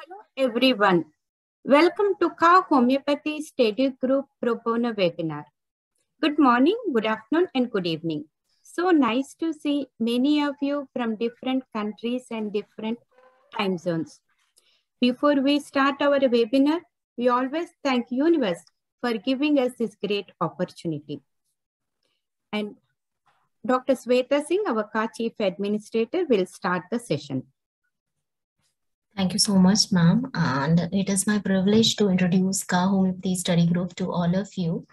Hello everyone. Welcome to Ka Homeopathy Study Group Pro webinar. Good morning, good afternoon and good evening. So nice to see many of you from different countries and different time zones. Before we start our webinar, we always thank Universe for giving us this great opportunity. And Dr. Sweta Singh, our Ka Chief Administrator, will start the session. Thank you so much, ma'am. And it is my privilege to introduce Ka Homeopathy Study Group to all of you.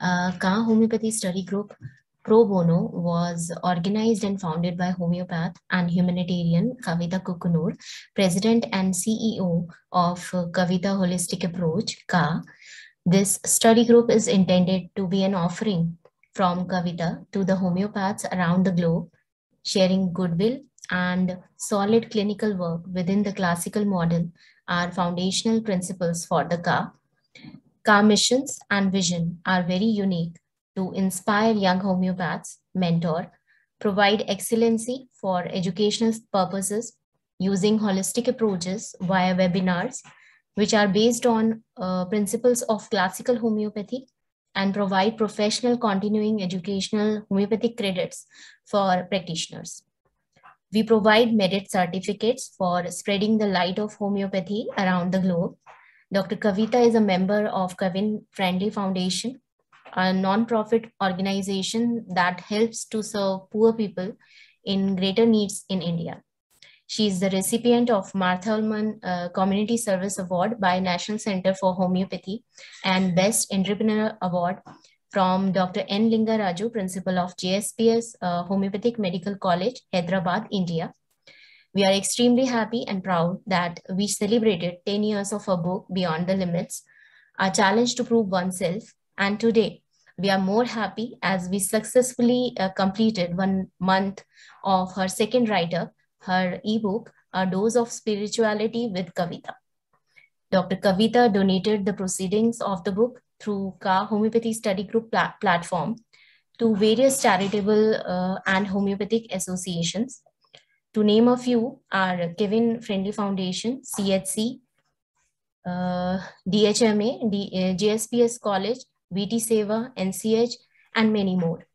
Uh, Ka Homeopathy Study Group Pro Bono was organized and founded by homeopath and humanitarian Kavitha Kukunoor, President and CEO of Kavitha Holistic Approach, KA. This study group is intended to be an offering from Kavitha to the homeopaths around the globe, sharing goodwill and solid clinical work within the classical model are foundational principles for the KA. KA missions and vision are very unique to inspire young homeopaths, mentor, provide excellency for educational purposes using holistic approaches via webinars, which are based on uh, principles of classical homeopathy and provide professional continuing educational homeopathic credits for practitioners. We provide merit certificates for spreading the light of homeopathy around the globe. Dr. Kavitha is a member of Kavin Friendly Foundation, a non-profit organization that helps to serve poor people in greater needs in India. She is the recipient of Martha Ullman uh, Community Service Award by National Center for Homeopathy and Best Entrepreneur Award from Dr. N. Lingaraju, Principal of JSPS uh, Homeopathic Medical College, Hyderabad, India. We are extremely happy and proud that we celebrated 10 years of her book, Beyond the Limits, a challenge to prove oneself. And today, we are more happy as we successfully uh, completed one month of her second writer, her ebook, A Dose of Spirituality with Kavitha. Dr. Kavitha donated the proceedings of the book through Ka Homeopathy Study Group pla platform to various charitable uh, and homeopathic associations. To name a few are Kevin Friendly Foundation, CHC, uh, DHMA, D, uh, JSPS College, VT Seva, NCH, and many more.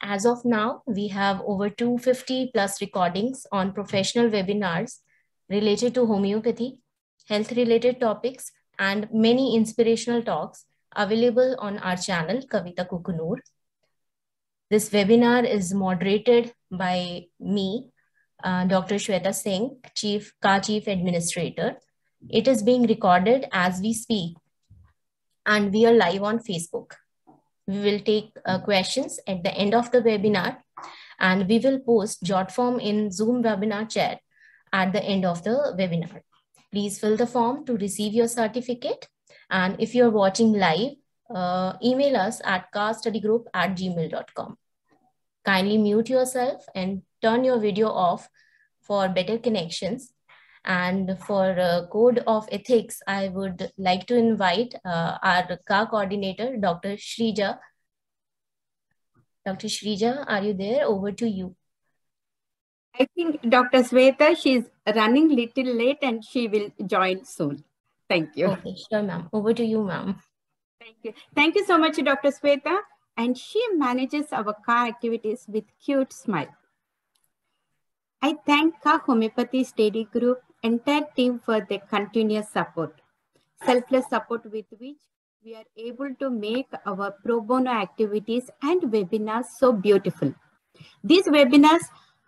As of now, we have over 250 plus recordings on professional webinars related to homeopathy, health-related topics, and many inspirational talks available on our channel, Kavitha Kukunoor. This webinar is moderated by me, uh, Dr. Shweta Singh, Chief Ka Chief Administrator. It is being recorded as we speak, and we are live on Facebook. We will take uh, questions at the end of the webinar, and we will post jot form in Zoom webinar chat at the end of the webinar. Please fill the form to receive your certificate. And if you're watching live, uh, email us at castudygroup at gmail.com. Kindly mute yourself and turn your video off for better connections. And for uh, code of ethics, I would like to invite uh, our car coordinator, Dr. Shrija. Dr. Shrija, are you there? Over to you. I think Dr. Sweta, she's running little late and she will join soon. Thank you. Okay, sure, ma'am. Over to you, ma'am. Thank you. Thank you so much, Dr. Sweta. And she manages our car activities with cute smile. I thank Ka Homeopathy Study Group entire team for their continuous support, selfless support with which we are able to make our pro bono activities and webinars so beautiful. These webinars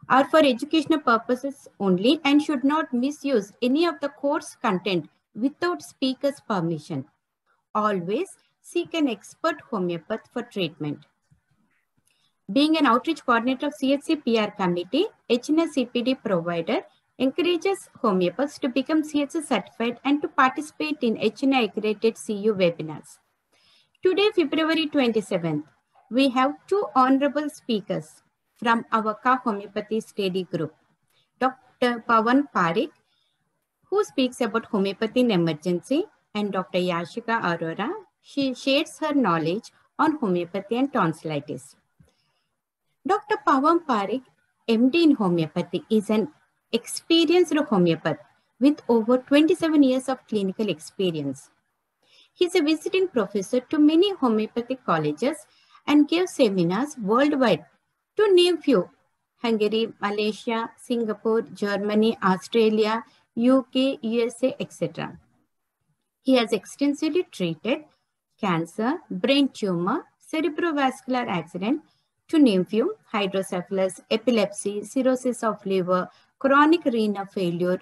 are for educational purposes only and should not misuse any of the course content without speaker's permission. Always seek an expert homeopath for treatment. Being an outreach coordinator of CHC PR committee, HNS CPD provider encourages homeopaths to become CHC certified and to participate in HNA accredited CU webinars. Today, February 27th, we have two honorable speakers from our Ka Homeopathy Study Group. Dr. Pawan Pareek, who speaks about homeopathy in emergency, and Dr. Yashika Arora, she shares her knowledge on homeopathy and tonsillitis. Dr. Pawan Pareek, MD in homeopathy, is an experienced homeopath with over 27 years of clinical experience. He is a visiting professor to many homeopathic colleges and gives seminars worldwide to name few Hungary, Malaysia, Singapore, Germany, Australia, UK, USA, etc. He has extensively treated cancer, brain tumor, cerebrovascular accident, to name few, hydrocephalus, epilepsy, cirrhosis of liver, chronic renal failure,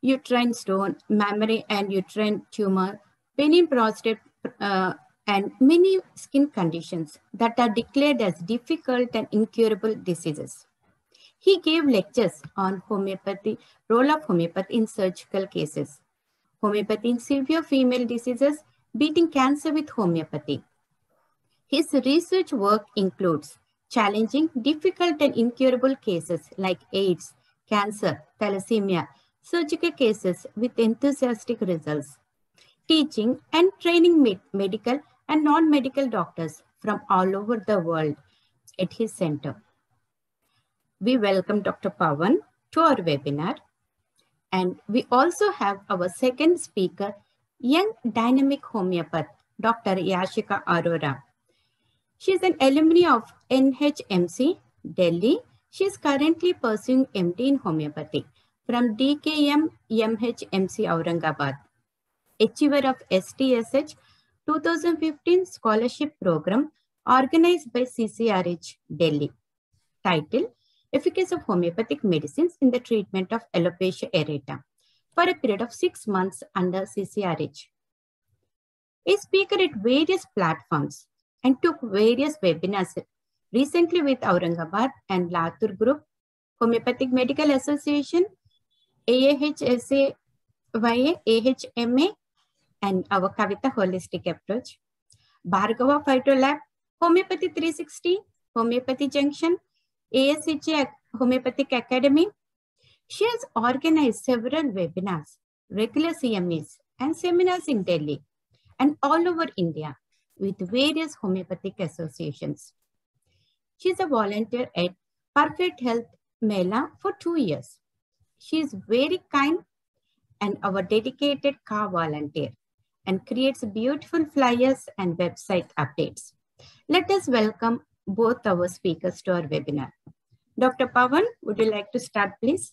uterine stone, mammary and uterine tumor, benign prostate, uh, and many skin conditions that are declared as difficult and incurable diseases. He gave lectures on homeopathy, role of homeopathy in surgical cases, homeopathy in severe female diseases, beating cancer with homeopathy. His research work includes challenging difficult and incurable cases like AIDS, cancer, thalassemia, surgical cases with enthusiastic results, teaching and training med medical and non-medical doctors from all over the world at his center. We welcome Dr. Pawan to our webinar. And we also have our second speaker, young dynamic homeopath, Dr. Yashika Arora. She is an alumni of NHMC, Delhi. She is currently pursuing MD in homeopathy from DKM MHMC Aurangabad. Achiever of STSH 2015 scholarship program organized by CCRH Delhi. Title Efficacy of Homeopathic Medicines in the Treatment of Alopecia areata for a period of six months under CCRH. A speaker at various platforms and took various webinars recently with Aurangabad and Latur Group, Homeopathic Medical Association, AAHSA, AHMA, and our Kavitha Holistic Approach, Bhargava Phytolab, Homeopathy 360, Homeopathy Junction, ASHA Homeopathic Academy. She has organized several webinars, regular CMEs, and seminars in Delhi and all over India with various homeopathic associations. She is a volunteer at Perfect Health Mela for two years. She is very kind and our dedicated car volunteer and creates beautiful flyers and website updates. Let us welcome both our speakers to our webinar. Dr. Pawan, would you like to start, please?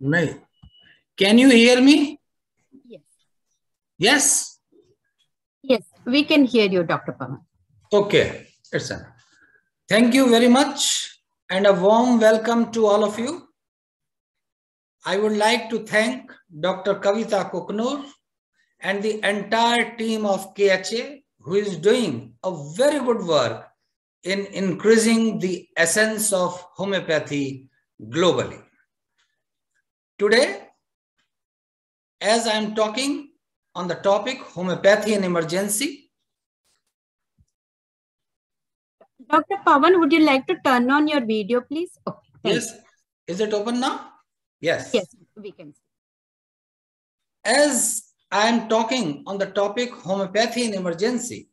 No. Can you hear me? Yes. Yes? Yes, we can hear you, Dr. Pawan. Okay, it's enough. Thank you very much and a warm welcome to all of you. I would like to thank Dr. Kavitha Kukunoor and the entire team of KHA who is doing a very good work in increasing the essence of homeopathy globally. Today, as I am talking on the topic homeopathy in emergency. Dr. Pawan, would you like to turn on your video, please? Okay. Yes. Is it open now? Yes. Yes, we can see. As I am talking on the topic homeopathy in emergency,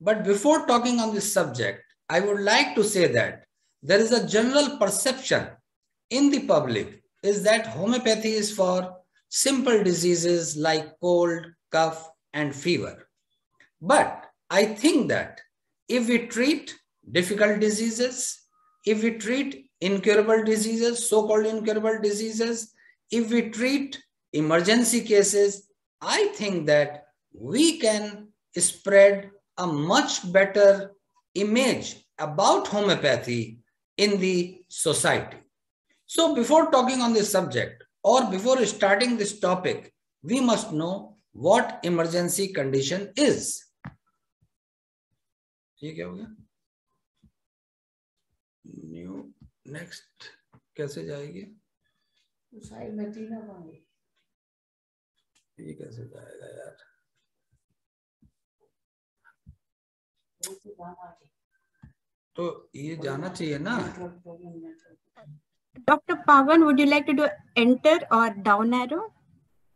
but before talking on this subject, I would like to say that there is a general perception in the public is that homeopathy is for simple diseases like cold, cough, and fever. But I think that if we treat difficult diseases, if we treat incurable diseases, so-called incurable diseases, if we treat emergency cases, I think that we can spread a much better image about homeopathy in the society. So before talking on this subject or before starting this topic, we must know what emergency condition is. ये क्या हो गया next कैसे जाएगी? ये कैसे जाएगा यार? तो ये जाना चाहिए ना। Doctor Pawan would you like to do enter और डाउन एरो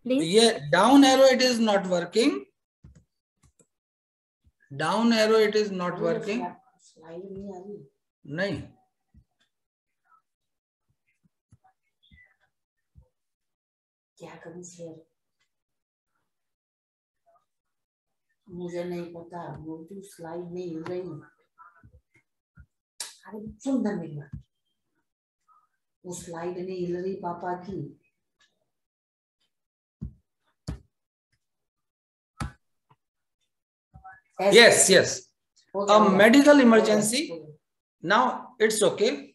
प्लीज़ ये down arrow it is not working down arrow it is not working नहीं। क्या कमी कंसेर मुझे नहीं पता मुझे स्लाइड में हिल रही। हूँ अरे सुंदर मिला वो स्लाइड नहीं हिल रही पापा की। yes yes. a medical emergency. now it's okay.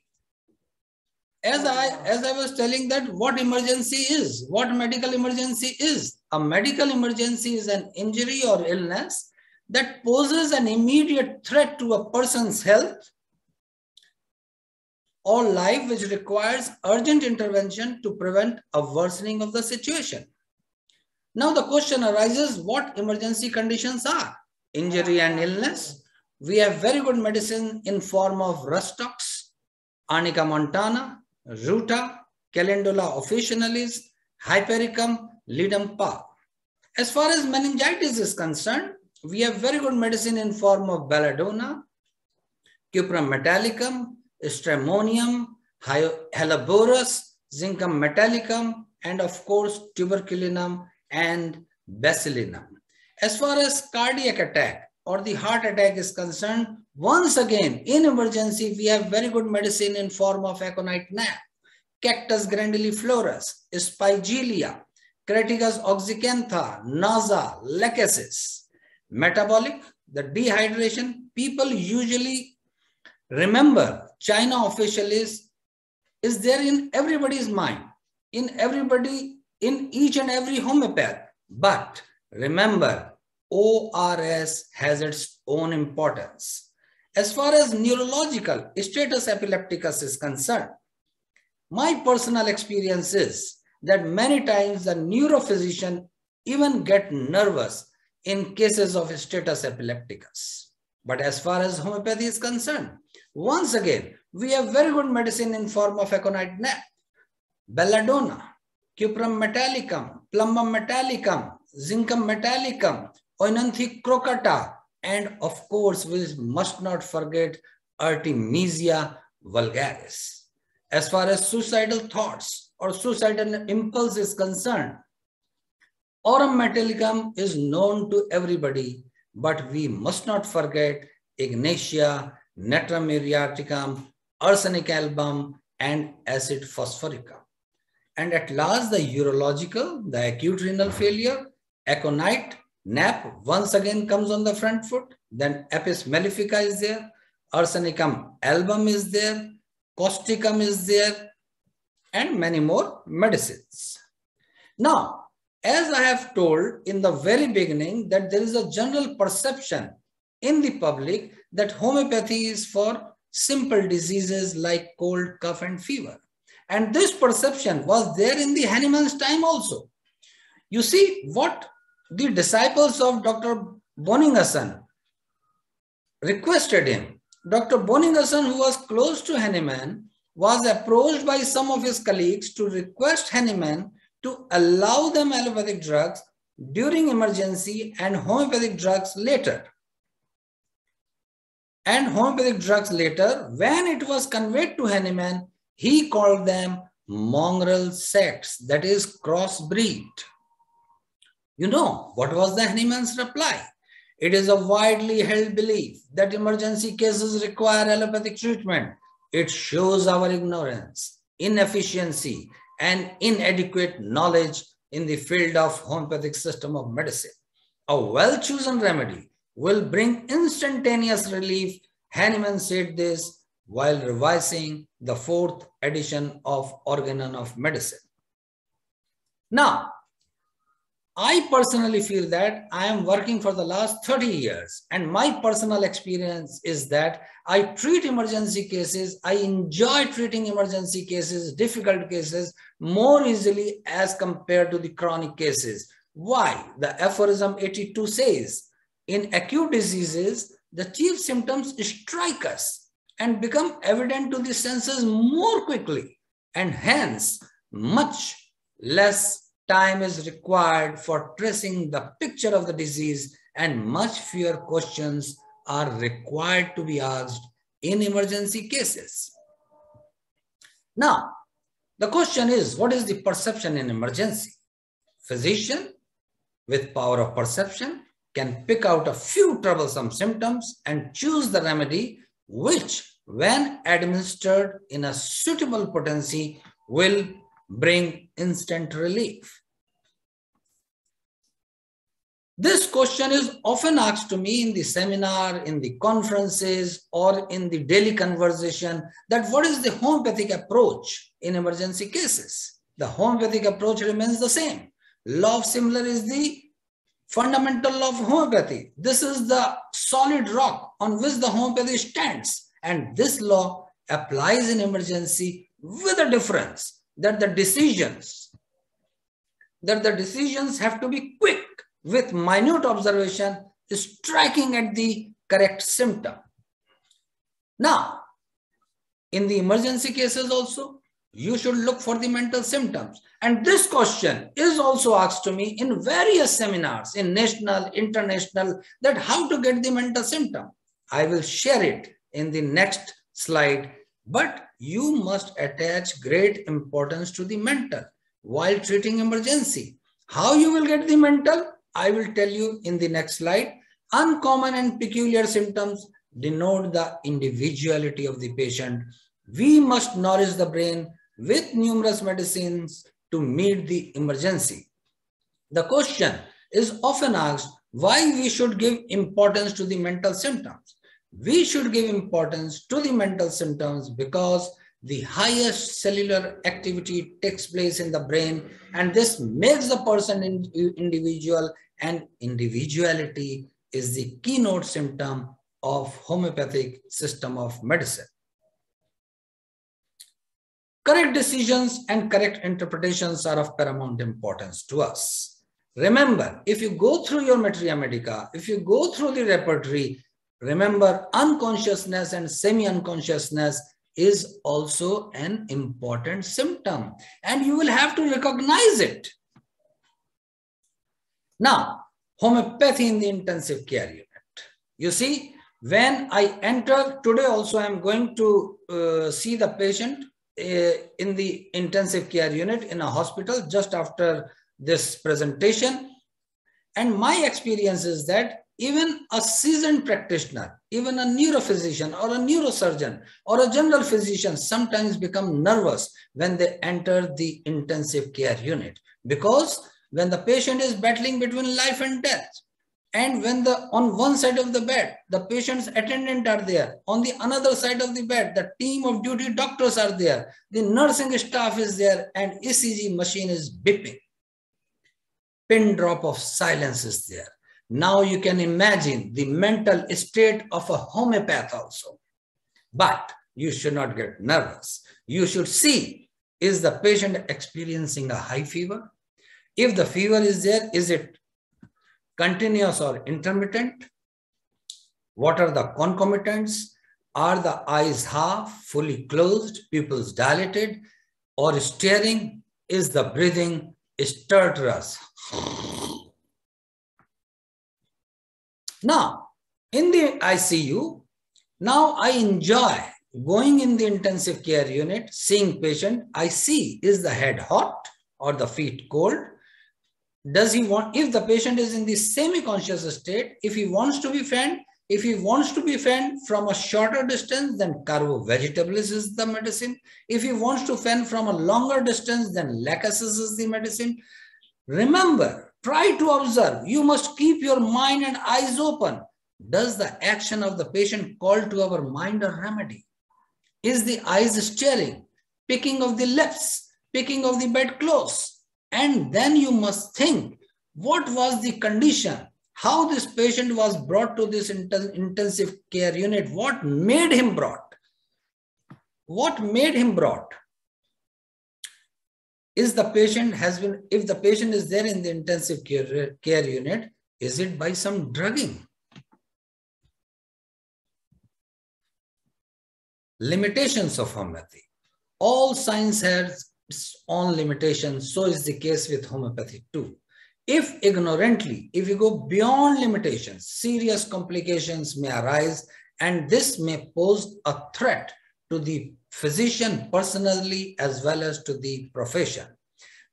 As I as I was telling that what emergency is, what medical emergency is. A medical emergency is an injury or illness that poses an immediate threat to a person's health or life which requires urgent intervention to prevent a worsening of the situation. Now the question arises what emergency conditions are? Injury and illness. We have very good medicine in form of Rhus tox, Arnica montana, Ruta, Calendula officinalis, Hypericum, Ledum pal. As far as meningitis is concerned, we have very good medicine in form of Belladonna, Cuprum metallicum, Stramonium, Helleborus, Zincum metallicum, and of course tuberculinum and bacillinum. As far as cardiac attack or the heart attack is concerned, once again, in emergency, we have very good medicine in form of aconite nap, Cactus grandiflorus, Spigelia, Crataegus oxycantha, Naja, Lachesis. Metabolic, the dehydration, people usually remember China officinalis, is there in everybody's mind, in everybody, in each and every homeopath. But remember, ORS has its own importance. As far as neurological status epilepticus is concerned, my personal experience is that many times the neurophysician even get nervous in cases of status epilepticus. But as far as homeopathy is concerned, once again, we have very good medicine in form of aconite nap, belladonna, cuprum metallicum, plumbum metallicum, zincum metallicum, oenanthe crocata, and of course, we must not forget Artemisia vulgaris. As far as suicidal thoughts or suicidal impulse is concerned, Aurum metallicum is known to everybody, but we must not forget Ignatia, Natrum muriaticum, arsenic album, and acid phosphoricum. And at last, the urological, the acute renal failure, aconite, nap once again comes on the front foot. Then apis mellifica is there, arsenicum album is there, causticum is there, and many more medicines. Now, as I have told in the very beginning that there is a general perception in the public that homeopathy is for simple diseases like cold, cough, and fever. And this perception was there in the Hahnemann's time also. You see, what the disciples of Dr. Boenninghausen requested him. Dr. Boenninghausen, who was close to Hahnemann, was approached by some of his colleagues to request Hahnemann to allow them allopathic drugs during emergency and homeopathic drugs later. And homeopathic drugs later, when it was conveyed to Hahnemann, he called them mongrel sects, that is crossbreed. You know, what was the Hahnemann's reply? It is a widely held belief that emergency cases require allopathic treatment. It shows our ignorance, inefficiency, and inadequate knowledge in the field of homeopathic system of medicine. A well-chosen remedy will bring instantaneous relief. Hahnemann said this while revising the fourth edition of Organon of Medicine. Now, I personally feel that I am working for the last 30 years and my personal experience is that I treat emergency cases, I enjoy treating emergency cases, difficult cases more easily as compared to the chronic cases. Why? The aphorism 82 says, in acute diseases, the chief symptoms strike us and become evident to the senses more quickly and hence much less time is required for tracing the picture of the disease and much fewer questions are required to be asked in emergency cases. Now, the question is, what is the perception in emergency? Physician with power of perception can pick out a few troublesome symptoms and choose the remedy which when administered in a suitable potency will bring instant relief. This question is often asked to me in the seminar, in the conferences, or in the daily conversation that what is the homeopathic approach in emergency cases? The homeopathic approach remains the same. Law of similar is the fundamental law of homeopathy. This is the solid rock on which the homeopathy stands. And this law applies in emergency with a difference that the decisions, that the decisions have to be quick with minute observation, striking at the correct symptom. Now, in the emergency cases also, you should look for the mental symptoms. And this question is also asked to me in various seminars, in national, international, that how to get the mental symptom. I will share it in the next slide, but you must attach great importance to the mental while treating emergency. How you will get the mental? I will tell you in the next slide. Uncommon and peculiar symptoms denote the individuality of the patient. We must nourish the brain with numerous medicines to meet the emergency. The question is often asked why we should give importance to the mental symptoms. We should give importance to the mental symptoms because the highest cellular activity takes place in the brain and this makes the person individual and individuality is the keynote symptom of homeopathic system of medicine. Correct decisions and correct interpretations are of paramount importance to us. Remember, if you go through your materia medica, if you go through the repertory, remember unconsciousness and semi-unconsciousness is also an important symptom and you will have to recognize it. Now, homeopathy in the intensive care unit. You see, when I enter today also, I'm going to uh, see the patient uh, in the intensive care unit in a hospital just after this presentation. And my experience is that even a seasoned practitioner, even a neurophysician or a neurosurgeon or a general physician sometimes become nervous when they enter the intensive care unit. Because when the patient is battling between life and death and when the on one side of the bed the patient's attendant are there on the another side of the bed the team of duty doctors are there the nursing staff is there and ecg machine is beeping. Pin drop of silence is there now you can imagine the mental state of a homeopath also but you should not get nervous you should see is the patient experiencing a high fever if the fever is there, is it continuous or intermittent? What are the concomitants? Are the eyes half, fully closed, pupils dilated, or staring? Is the breathing stertorous? Now, in the ICU, now I enjoy going in the intensive care unit, seeing patient. I see, is the head hot or the feet cold? does he want, if the patient is in the semi-conscious state, if he wants to be fanned, if he wants to be fanned from a shorter distance, then carbo vegetabilis is the medicine. If he wants to fend from a longer distance, then lachesis is the medicine. Remember, try to observe. You must keep your mind and eyes open. Does the action of the patient call to our mind a remedy? Is the eyes staring, picking of the lips, picking of the bedclothes? And then you must think, what was the condition? How this patient was brought to this intensive care unit? What made him brought? What made him brought? Is the patient has been, if the patient is there in the intensive care, care unit, is it by some drugging? Limitations of homeopathy. all science has its own limitations. So is the case with homeopathy too. If ignorantly, if you go beyond limitations, serious complications may arise and this may pose a threat to the physician personally as well as to the profession.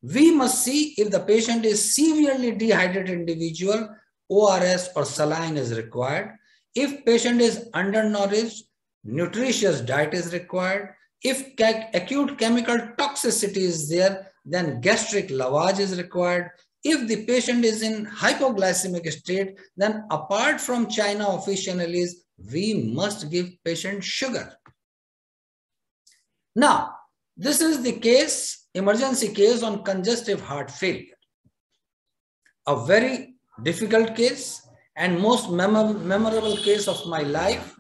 We must see if the patient is severely dehydrated individual, ORS or saline is required. If patient is undernourished, nutritious diet is required. If acute chemical toxicity is there, then gastric lavage is required. If the patient is in hypoglycemic state, then apart from China officinalis, we must give patient sugar. Now, this is the case, emergency case on congestive heart failure. A very difficult case and most memorable case of my life.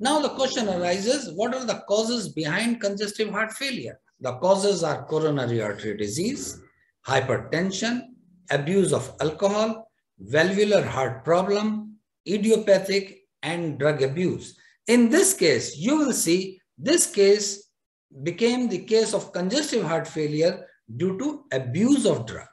Now the question arises, what are the causes behind congestive heart failure? The causes are coronary artery disease, hypertension, abuse of alcohol, valvular heart problem, idiopathic and drug abuse. In this case, you will see this case became the case of congestive heart failure due to abuse of drug.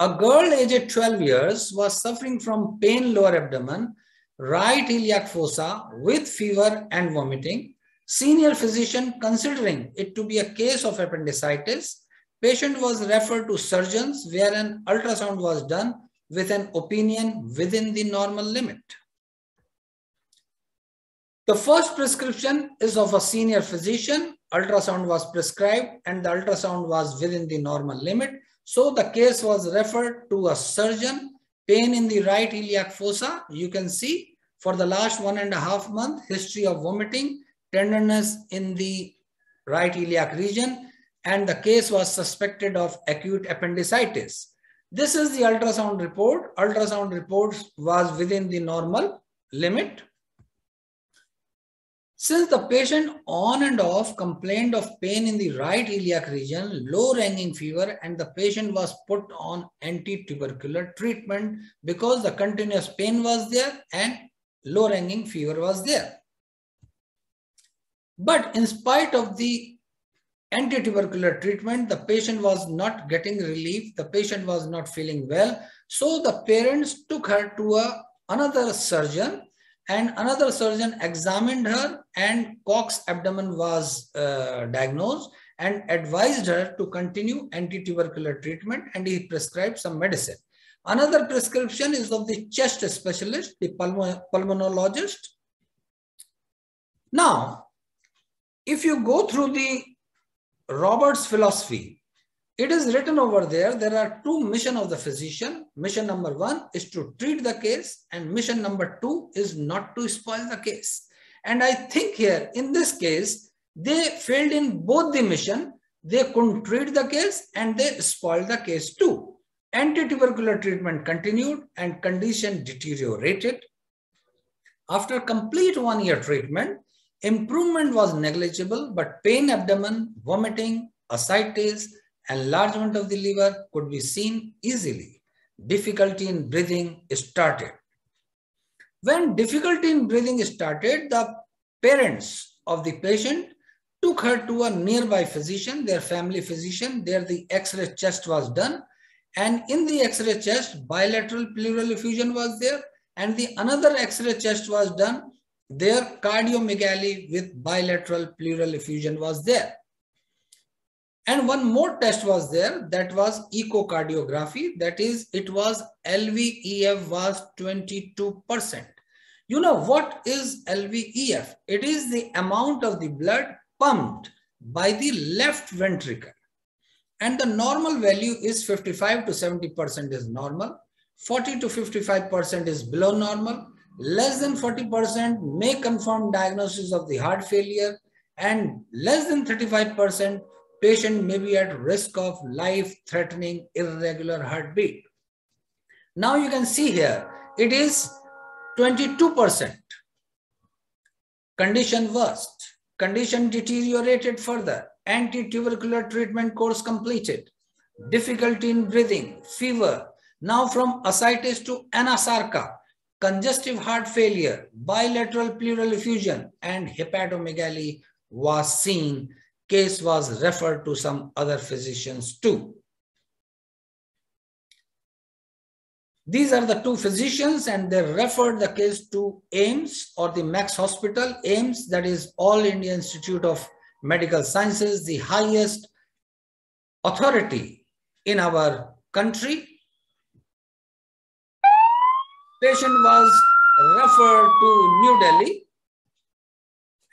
A girl aged 12 years was suffering from pain lower abdomen, right iliac fossa with fever and vomiting. Senior physician considering it to be a case of appendicitis, patient was referred to surgeons where an ultrasound was done with an opinion within the normal limit. The first prescription is of a senior physician. Ultrasound was prescribed and the ultrasound was within the normal limit. So the case was referred to a surgeon. Pain in the right iliac fossa. You can see for the last one and a half month, history of vomiting, tenderness in the right iliac region, and the case was suspected of acute appendicitis. This is the ultrasound report. Ultrasound report was within the normal limit. Since the patient on and off complained of pain in the right iliac region, low hanging fever, and the patient was put on anti-tubercular treatment because the continuous pain was there and low hanging fever was there. But in spite of the anti-tubercular treatment, the patient was not getting relief. The patient was not feeling well. So the parents took her to a, another surgeon and another surgeon examined her and Koch's abdomen was uh, diagnosed and advised her to continue anti-tubercular treatment and he prescribed some medicine. Another prescription is of the chest specialist, the pulmonologist. Now, if you go through the Roberts philosophy, it is written over there, there are two mission of the physician. Mission number one is to treat the case and mission number two is not to spoil the case. And I think here in this case, they failed in both the mission. They couldn't treat the case and they spoiled the case too. Anti-tubercular treatment continued and condition deteriorated. After complete one year treatment, improvement was negligible, but pain abdomen, vomiting, ascites, enlargement of the liver could be seen easily. Difficulty in breathing started. When difficulty in breathing started, the parents of the patient took her to a nearby physician, their family physician. There the X-ray chest was done. And in the X-ray chest, bilateral pleural effusion was there. And the another X-ray chest was done. There cardiomegaly with bilateral pleural effusion was there. And one more test was there that was echocardiography. That is, it was LVEF was 22%. You know what is LVEF? It is the amount of the blood pumped by the left ventricle. And the normal value is 55 to 70% is normal. 40 to 55% is below normal. Less than 40% may confirm diagnosis of the heart failure and less than 35% patient may be at risk of life-threatening irregular heartbeat. Now you can see here, it is 22%. Condition worst. Condition deteriorated further. Anti-tubercular treatment course completed. Difficulty in breathing, fever. Now from ascites to anasarca, congestive heart failure, bilateral pleural effusion, and hepatomegaly was seen. Case was referred to some other physicians too. These are the two physicians and they referred the case to AIIMS or the Max Hospital. AIIMS, that is All India Institute of Medical Sciences, the highest authority in our country. Patient was referred to New Delhi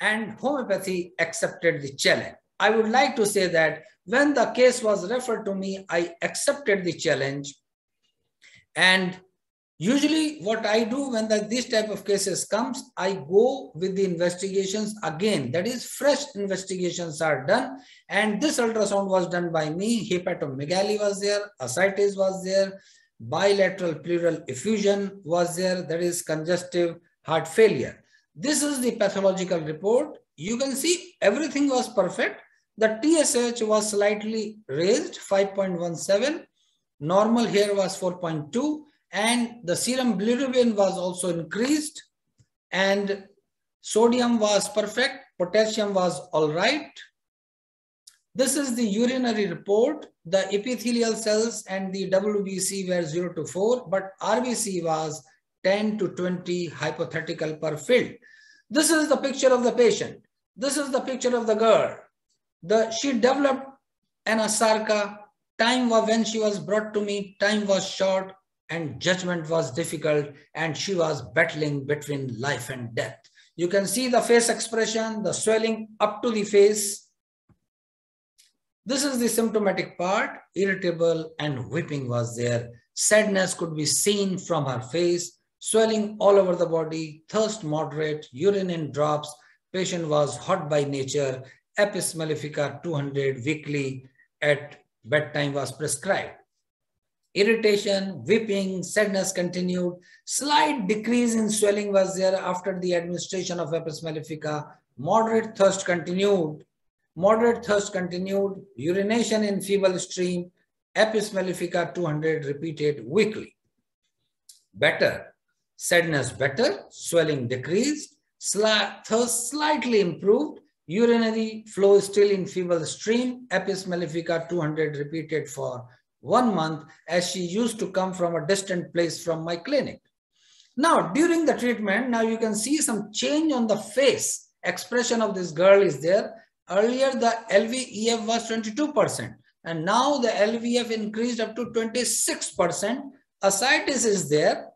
and homeopathy accepted the challenge. I would like to say that when the case was referred to me, I accepted the challenge and usually what I do when the, this type of cases comes, I go with the investigations again. That is fresh investigations are done. And this ultrasound was done by me. Hepatomegaly was there, ascites was there, bilateral pleural effusion was there. That is congestive heart failure. This is the pathological report. You can see everything was perfect. The TSH was slightly raised, 5.17 normal here was 4.2 and the serum bilirubin was also increased and sodium was perfect, potassium was all right. This is the urinary report. The epithelial cells and the WBC were 0 to 4, but RBC was 10 to 20 hypothetical per field. This is the picture of the patient. This is the picture of the girl. The, she developed anasarca time was when she was brought to me, time was short and judgment was difficult and she was battling between life and death. You can see the face expression, the swelling up to the face. This is the symptomatic part, irritable and weeping was there. Sadness could be seen from her face, swelling all over the body, thirst moderate, urine in drops. Patient was hot by nature, Apis mellifica 200 weekly at bedtime was prescribed. Irritation, weeping, sadness continued. Slight decrease in swelling was there after the administration of Apis mellifica. Moderate thirst continued. Moderate thirst continued. Urination in feeble stream. Apis mellifica 200 repeated weekly. Better. Sadness better. Swelling decreased. Sli thirst slightly improved Urinary flow is still in feeble stream, Apis mellifica 200 repeated for one month as she used to come from a distant place from my clinic. Now, during the treatment, now you can see some change on the face. Expression of this girl is there. Earlier, the LVEF was 22%, and now the LVEF increased up to 26%. Ascites is there,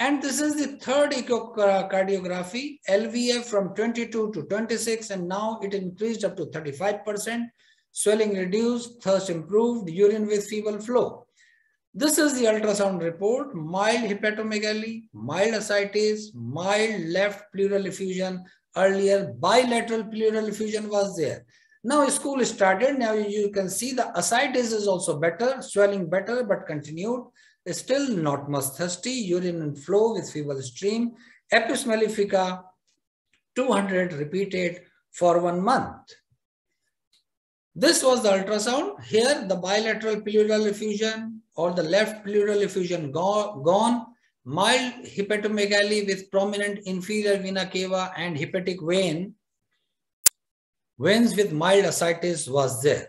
and this is the third echocardiography, uh, LVF from 22 to 26, and now it increased up to 35%. Swelling reduced, thirst improved, urine with feeble flow. This is the ultrasound report, mild hepatomegaly, mild ascites, mild left pleural effusion. Earlier, bilateral pleural effusion was there. Now school started. Now you can see the ascites is also better, swelling better, but continued still not much thirsty, urine and flow with feeble stream, Apis mellifica 200 repeated for one month. This was the ultrasound. Here, the bilateral pleural effusion or the left pleural effusion go gone, mild hepatomegaly with prominent inferior vena cava and hepatic vein, veins with mild ascites was there.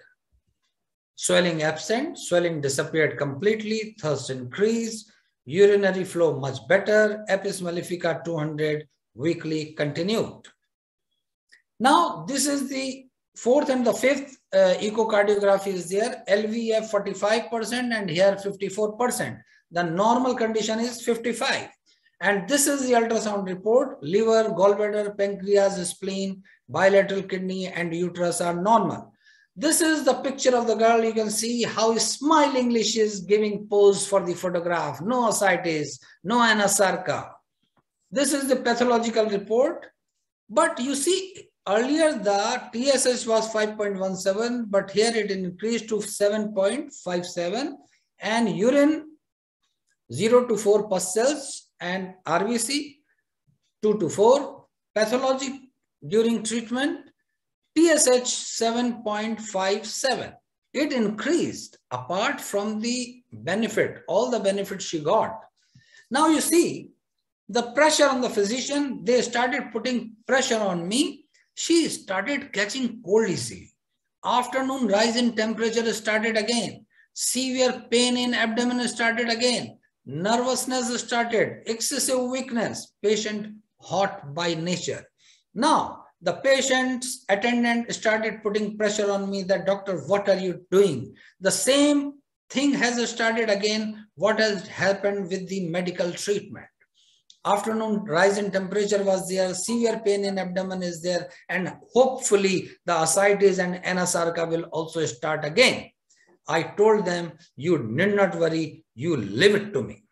Swelling absent, swelling disappeared completely, thirst increased, urinary flow much better, Apis mellifica 200 weekly continued. Now, this is the fourth and the fifth uh, echocardiography is there, LVF 45% and here 54%. The normal condition is 55. And this is the ultrasound report, liver, gallbladder, pancreas, spleen, bilateral kidney and uterus are normal. This is the picture of the girl. You can see how smilingly she is giving pose for the photograph. No ascites, no anasarca. This is the pathological report. But you see, earlier the TSH was 5.17, but here it increased to 7.57 and urine 0 to 4 pus cells and RBC 2 to 4. Pathology during treatment TSH 7.57. It increased apart from the benefit, all the benefits she got. Now you see the pressure on the physician, they started putting pressure on me. She started catching cold easily. Afternoon rise in temperature started again. Severe pain in abdomen started again. Nervousness started. Excessive weakness. Patient hot by nature. Now, the patient's attendant started putting pressure on me that doctor, what are you doing? The same thing has started again. What has happened with the medical treatment? Afternoon rise in temperature was there, severe pain in abdomen is there, and hopefully the ascites and anasarca will also start again. I told them, you need not worry, you leave it to me.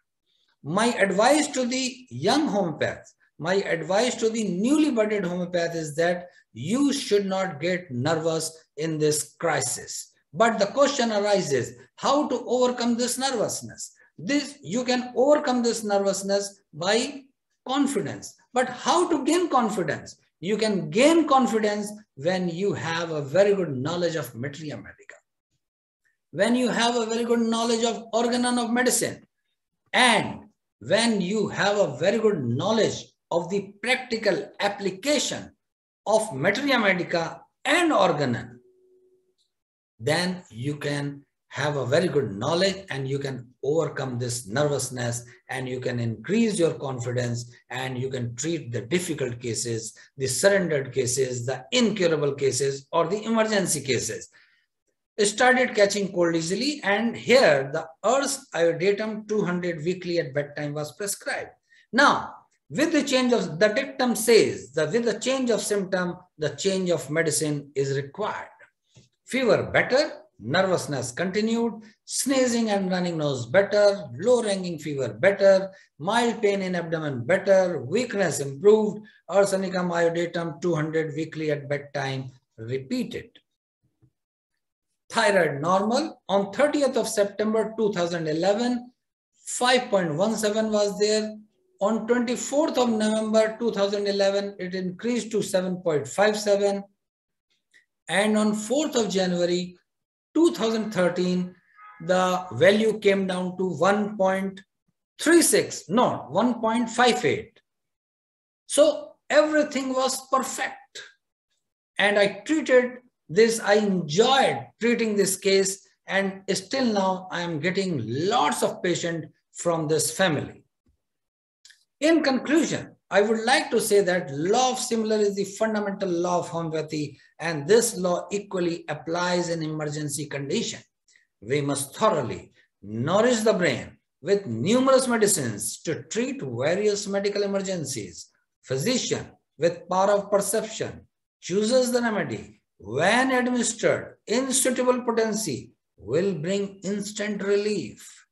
My advice to the young homeopaths, my advice to the newly budded homeopath is that you should not get nervous in this crisis. But the question arises, how to overcome this nervousness? This You can overcome this nervousness by confidence. But how to gain confidence? You can gain confidence when you have a very good knowledge of materia medica. When you have a very good knowledge of organon of medicine. And when you have a very good knowledge of the practical application of materia medica and organon, then you can have a very good knowledge and you can overcome this nervousness and you can increase your confidence and you can treat the difficult cases, the surrendered cases, the incurable cases or the emergency cases. Started catching cold easily and here the Ars iodatum 200 weekly at bedtime was prescribed. Now, with the change of, the dictum says that with the change of symptom, the change of medicine is required. Fever better, nervousness continued, sneezing and running nose better, low ranking fever better, mild pain in abdomen better, weakness improved, arsenicum iodatum 200 weekly at bedtime repeated. Thyroid normal on 30th of September 2011, 5.17 was there. On 24th of November 2011, it increased to 7.57. And on 4th of January 2013, the value came down to 1.36, no, 1.58. So everything was perfect. And I treated this, I enjoyed treating this case and still now I am getting lots of patients from this family. In conclusion, I would like to say that law of similar is the fundamental law of homeopathy and this law equally applies in emergency condition. We must thoroughly nourish the brain with numerous medicines to treat various medical emergencies. Physician with power of perception chooses the remedy when administered in suitable potency will bring instant relief.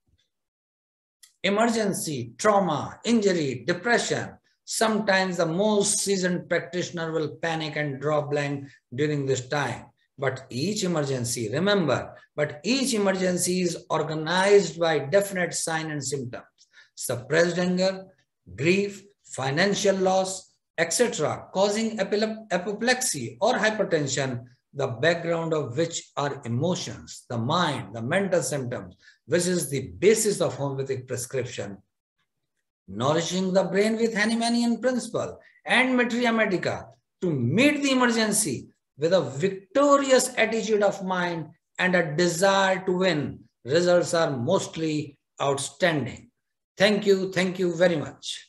Emergency, trauma, injury, depression, Sometimes the most seasoned practitioner will panic and draw blank during this time. But each emergency, remember, but each emergency is organized by definite sign and symptoms. Suppressed anger, grief, financial loss, etc., causing apoplexy or hypertension, the background of which are emotions, the mind, the mental symptoms, which is the basis of homeopathic prescription nourishing the brain with Hahnemannian principle and materia medica to meet the emergency with a victorious attitude of mind and a desire to win. Results are mostly outstanding. Thank you. Thank you very much.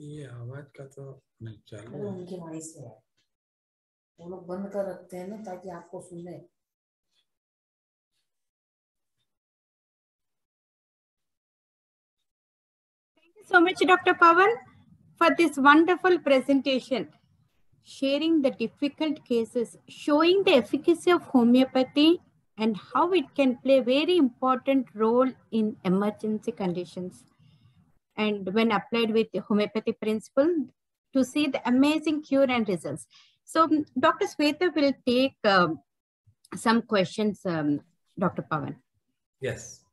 ये आवाज़ का तो नहीं चालू वो उनकी वाणी से है वो लोग बंद कर रखते हैं ना ताकि आपको सुने Thank you so much, Dr. Pavan, for this wonderful presentation, sharing the difficult cases, showing the efficacy of homeopathy and how it can play very important role in emergency conditions. And when applied with the homeopathy principle, to see the amazing cure and results. So Dr. Sweta will take um, some questions, um, Dr. Pawan. Yes.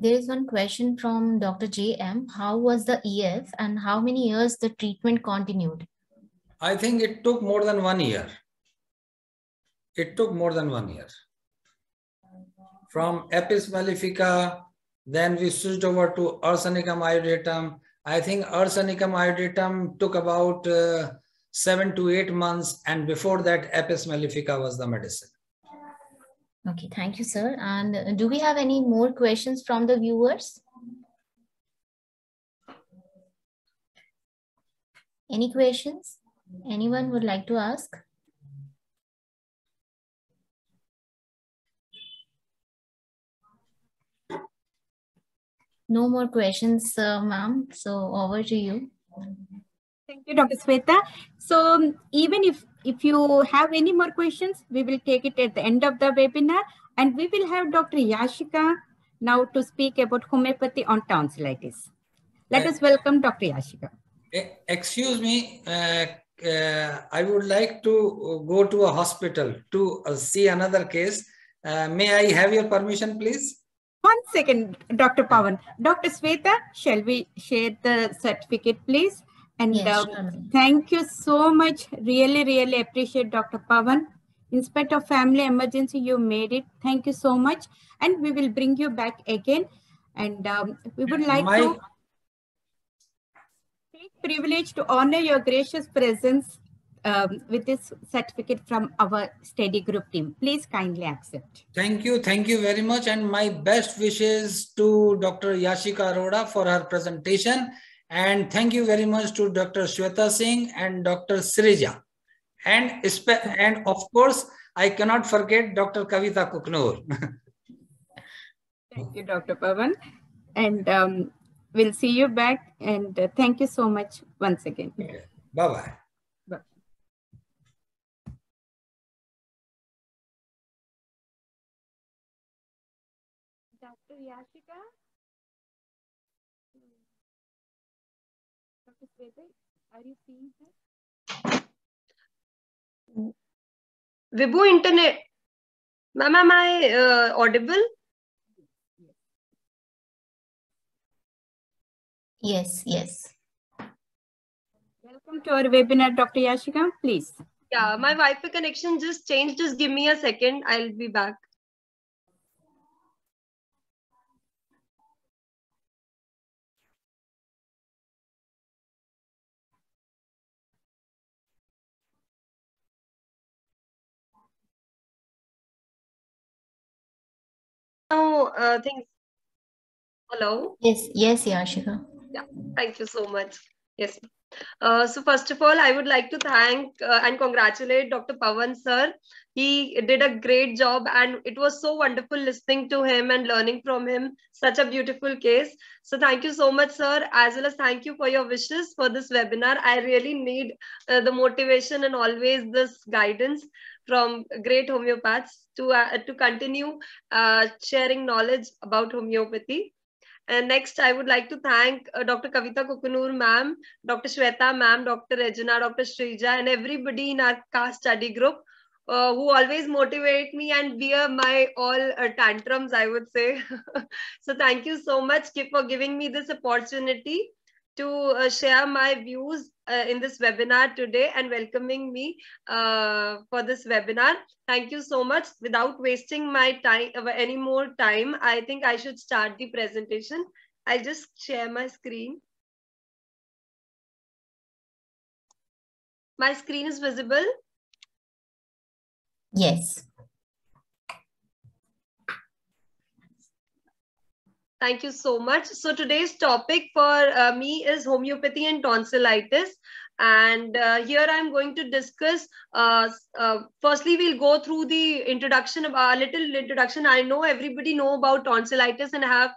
There is one question from Dr. JM. How was the EF and how many years the treatment continued? I think it took more than one year. It took more than one year. From Apis mellifica, then we switched over to Arsenicum iodatum. I think Arsenicum iodatum took about uh, seven to eight months, and before that, Apis mellifica was the medicine. Okay, thank you, sir. And do we have any more questions from the viewers? Any questions? Anyone would like to ask? No more questions, uh, ma'am. So over to you. Thank you, Dr. Sweta. So even if, if you have any more questions, we will take it at the end of the webinar. And we will have Dr. Yashika now to speak about homeopathy on tonsillitis. Let Uh, us welcome Dr. Yashika. Excuse me, uh, uh, I would like to go to a hospital to uh, see another case. Uh, may I have your permission, please? One second, Dr. Pawan. Dr. Sweta, shall we share the certificate, please? And Yes, um, sure, thank you so much. Really, really appreciate Dr. Pawan. In spite of family emergency, you made it. Thank you so much. And we will bring you back again. And um, we would like My- to take privilege to honor your gracious presence um, with this certificate from our study group team. Please kindly accept. Thank you. Thank you very much. And my best wishes to Dr. Yashika Arora for her presentation. And thank you very much to Dr. Shweta Singh and Dr. Srija. And, and of course, I cannot forget Dr. Kavitha Kukunoor. Thank you, Dr. Pawan. And um, we'll see you back. And uh, thank you so much once again. Bye-bye. Are you seeing her? Vibu internet. Ma'am, am I uh, audible? Yes, yes. Welcome to our webinar, Dr. Yashika. Please. Yeah, my Wi-Fi connection just changed. Just give me a second. I'll be back. Now, uh, things. Hello. Yes, yes, Yashika. Yeah. Thank you so much. Yes. Uh, so first of all, I would like to thank uh, and congratulate Dr. Pawan sir. He did a great job and it was so wonderful listening to him and learning from him. Such a beautiful case. So thank you so much, sir, as well as thank you for your wishes for this webinar. I really need uh, the motivation and always this guidance from great homeopaths to, uh, to continue uh, sharing knowledge about homeopathy. And next, I would like to thank uh, Dr. Kavitha Kukunoor ma'am, Dr. Shweta ma'am, Dr. Regina, Dr. Shrija, and everybody in our CAST study group uh, who always motivate me and bear my all uh, tantrums, I would say. so thank you so much for giving me this opportunity to uh, share my views uh, in this webinar today and welcoming me uh, for this webinar. Thank you so much. Without wasting my time, uh, any more time, I think I should start the presentation. I'll just share my screen. My screen is visible. Yes. Thank you so much. So today's topic for uh, me is homeopathy and tonsillitis. And uh, here I'm going to discuss, uh, uh, firstly, we'll go through the introduction, of a little introduction. I know everybody know about tonsillitis and have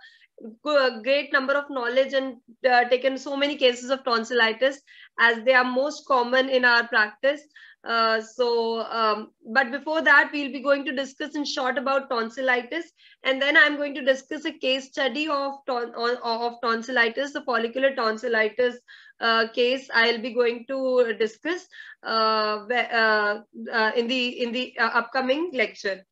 a great number of knowledge and uh, taken so many cases of tonsillitis. as they are most common in our practice. Uh, so, um, but before that, we'll be going to discuss in short about tonsillitis, and then I'm going to discuss a case study of, ton of tonsillitis, the follicular tonsillitis uh, case. I'll be going to discuss uh, uh, uh in the in the upcoming lecture.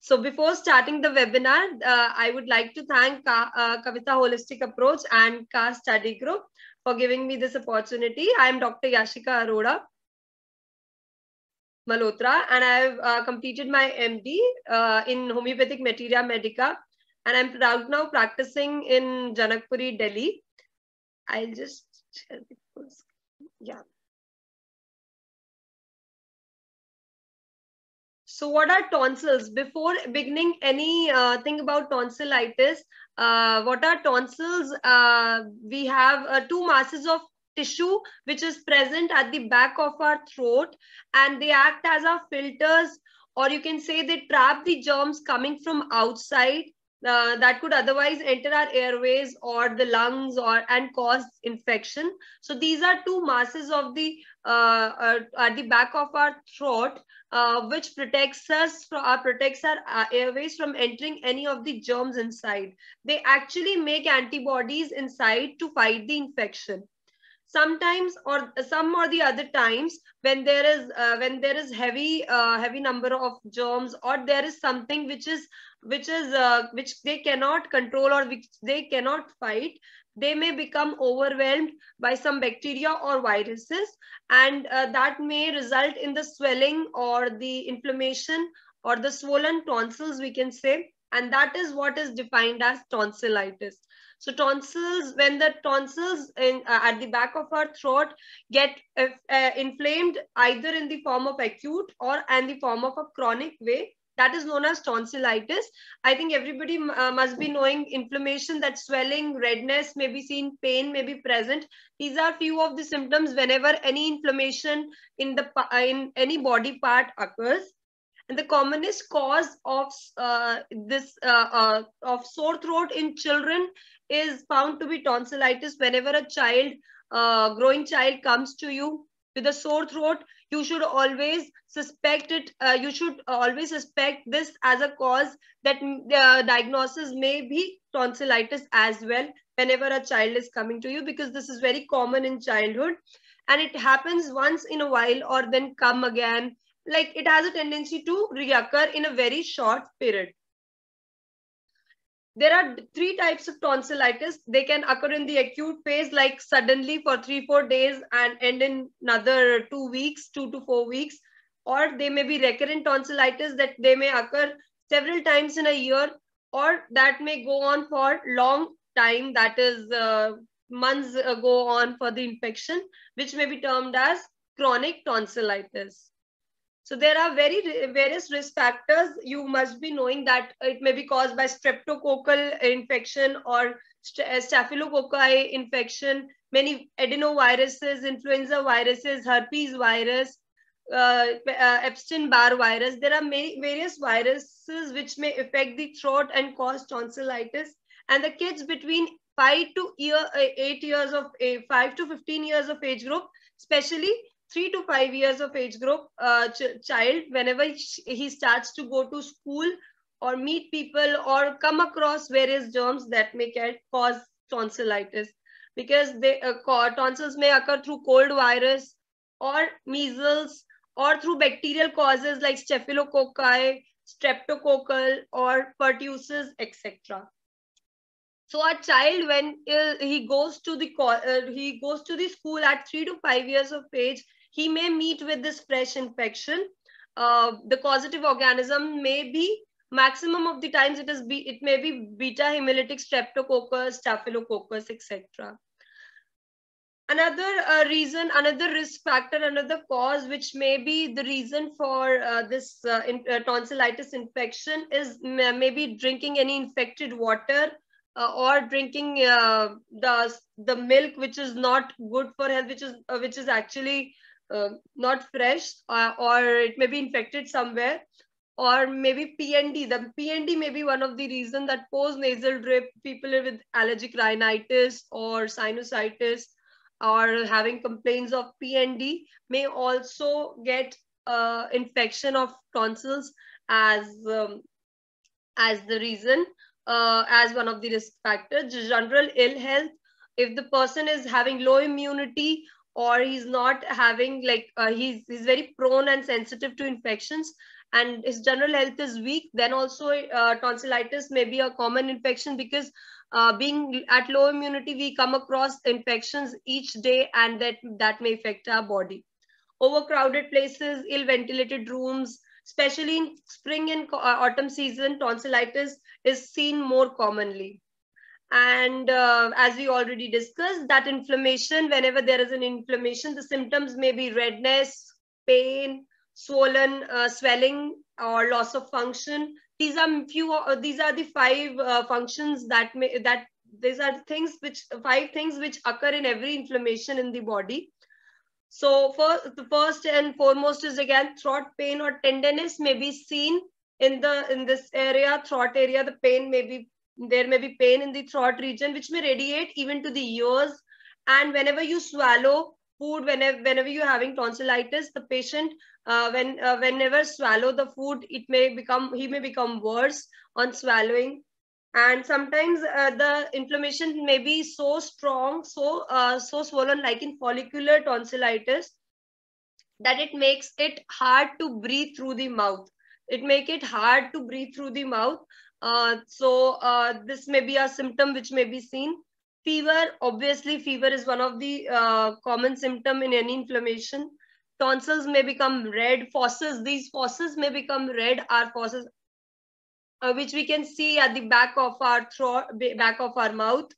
So before starting the webinar, I would like to thank Ka Kavitha Holistic Approach and KHA Study Group for giving me this opportunity. I am Dr. Yashika Arora Malhotra, and I've uh, completed my MD uh, in homeopathic materia medica, and I'm proud now practicing in Janakpuri, Delhi. I'll just share the first. Yeah. So what are tonsils? Before beginning any uh, thing about tonsillitis, uh, what are tonsils? Uh, we have uh, two masses of tissue which is present at the back of our throat and they act as our filters or you can say they trap the germs coming from outside uh, that could otherwise enter our airways or the lungs or and cause infection. So these are two masses of the uh, uh, at the back of our throat uh, which protects us from uh, protects our airways from entering any of the germs inside. They actually make antibodies inside to fight the infection sometimes or some or the other times when there is uh, when there is heavy uh, heavy number of germs or there is something which is which is uh, which they cannot control or which they cannot fight they may become overwhelmed by some bacteria or viruses and uh, that may result in the swelling or the inflammation or the swollen tonsils we can say. And that is what is defined as tonsillitis so tonsils, when the tonsils in, uh, at the back of our throat get uh, uh, inflamed either in the form of acute or and the form of a chronic way, that is known as tonsillitis. I think everybody uh, must be knowing inflammation, that swelling, redness may be seen, pain may be present. These are few of the symptoms whenever any inflammation in the in any body part occurs. And the commonest cause of uh, this uh, uh, of sore throat in children is found to be tonsillitis. Whenever a child, uh, growing child comes to you with a sore throat, you should always suspect it. Uh, you should always suspect this as a cause that the diagnosis may be tonsillitis as well whenever a child is coming to you because this is very common in childhood and it happens once in a while or then come again like it has a tendency to reoccur in a very short period. There are three types of tonsillitis. They can occur in the acute phase, like suddenly for three, four days and end in another two weeks, two to four weeks. Or they may be recurrent tonsillitis that they may occur several times in a year, or that may go on for long time, that is uh, months go on for the infection, which may be termed as chronic tonsillitis. So there are very various risk factors. You must be knowing that it may be caused by streptococcal infection or uh, staphylococci infection, many adenoviruses, influenza viruses, herpes virus, uh, uh, Epstein-Barr virus. There are many various viruses which may affect the throat and cause tonsillitis. And the kids between five to year, uh, eight years of uh, five to 15 years of age group, especially three to five years of age group uh, ch child, whenever he starts to go to school or meet people or come across various germs that may cause tonsillitis because they, uh, tonsils may occur through cold virus or measles or through bacterial causes like staphylococci, streptococcal or pertussis, etc. So a child, when uh, he goes to the uh, he goes to the school at three to five years of age, he may meet with this fresh infection. Uh, the causative organism may be maximum of the times it is be, it may be beta hemolytic streptococcus, staphylococcus, etc. Another uh, reason, another risk factor, another cause which may be the reason for uh, this uh, in, uh, tonsillitis infection is maybe drinking any infected water uh, or drinking uh, the the milk which is not good for health, which is which is actually uh, not fresh uh, or it may be infected somewhere or maybe PND. The PND may be one of the reasons that post nasal drip, people with allergic rhinitis or sinusitis, or having complaints of PND may also get uh, infection of tonsils as um, as the reason uh, as one of the risk factors. General ill health, if the person is having low immunity or he's not having like uh, he's he's very prone and sensitive to infections and his general health is weak, then also uh, tonsillitis may be a common infection because uh, being at low immunity, we come across infections each day and that, that may affect our body. Overcrowded places, ill ventilated rooms, especially in spring and uh, autumn season, tonsillitis is seen more commonly. And uh, as we already discussed, that inflammation, whenever there is an inflammation, the symptoms may be redness, pain, swollen, uh, swelling, or loss of function, these are few uh, these are the five uh, functions that may that these are the things which five things which occur in every inflammation in the body. So first the first and foremost is again throat pain or tenderness may be seen in the in this area throat area the pain may be there may be pain in the throat region which may radiate even to the ears. And whenever you swallow food whenever whenever you're having tonsillitis the patient uh, when uh, whenever swallow the food it may become he may become worse on swallowing. And sometimes uh, the inflammation may be so strong so uh, so swollen like in follicular tonsillitis that it makes it hard to breathe through the mouth. It make it hard to breathe through the mouth uh, so uh, this may be a symptom which may be seen fever obviously fever is one of the common symptom in any inflammation tonsils may become red, fosses, these fosses may become red, are fosses uh, which we can see at the back of our throat, back of our mouth.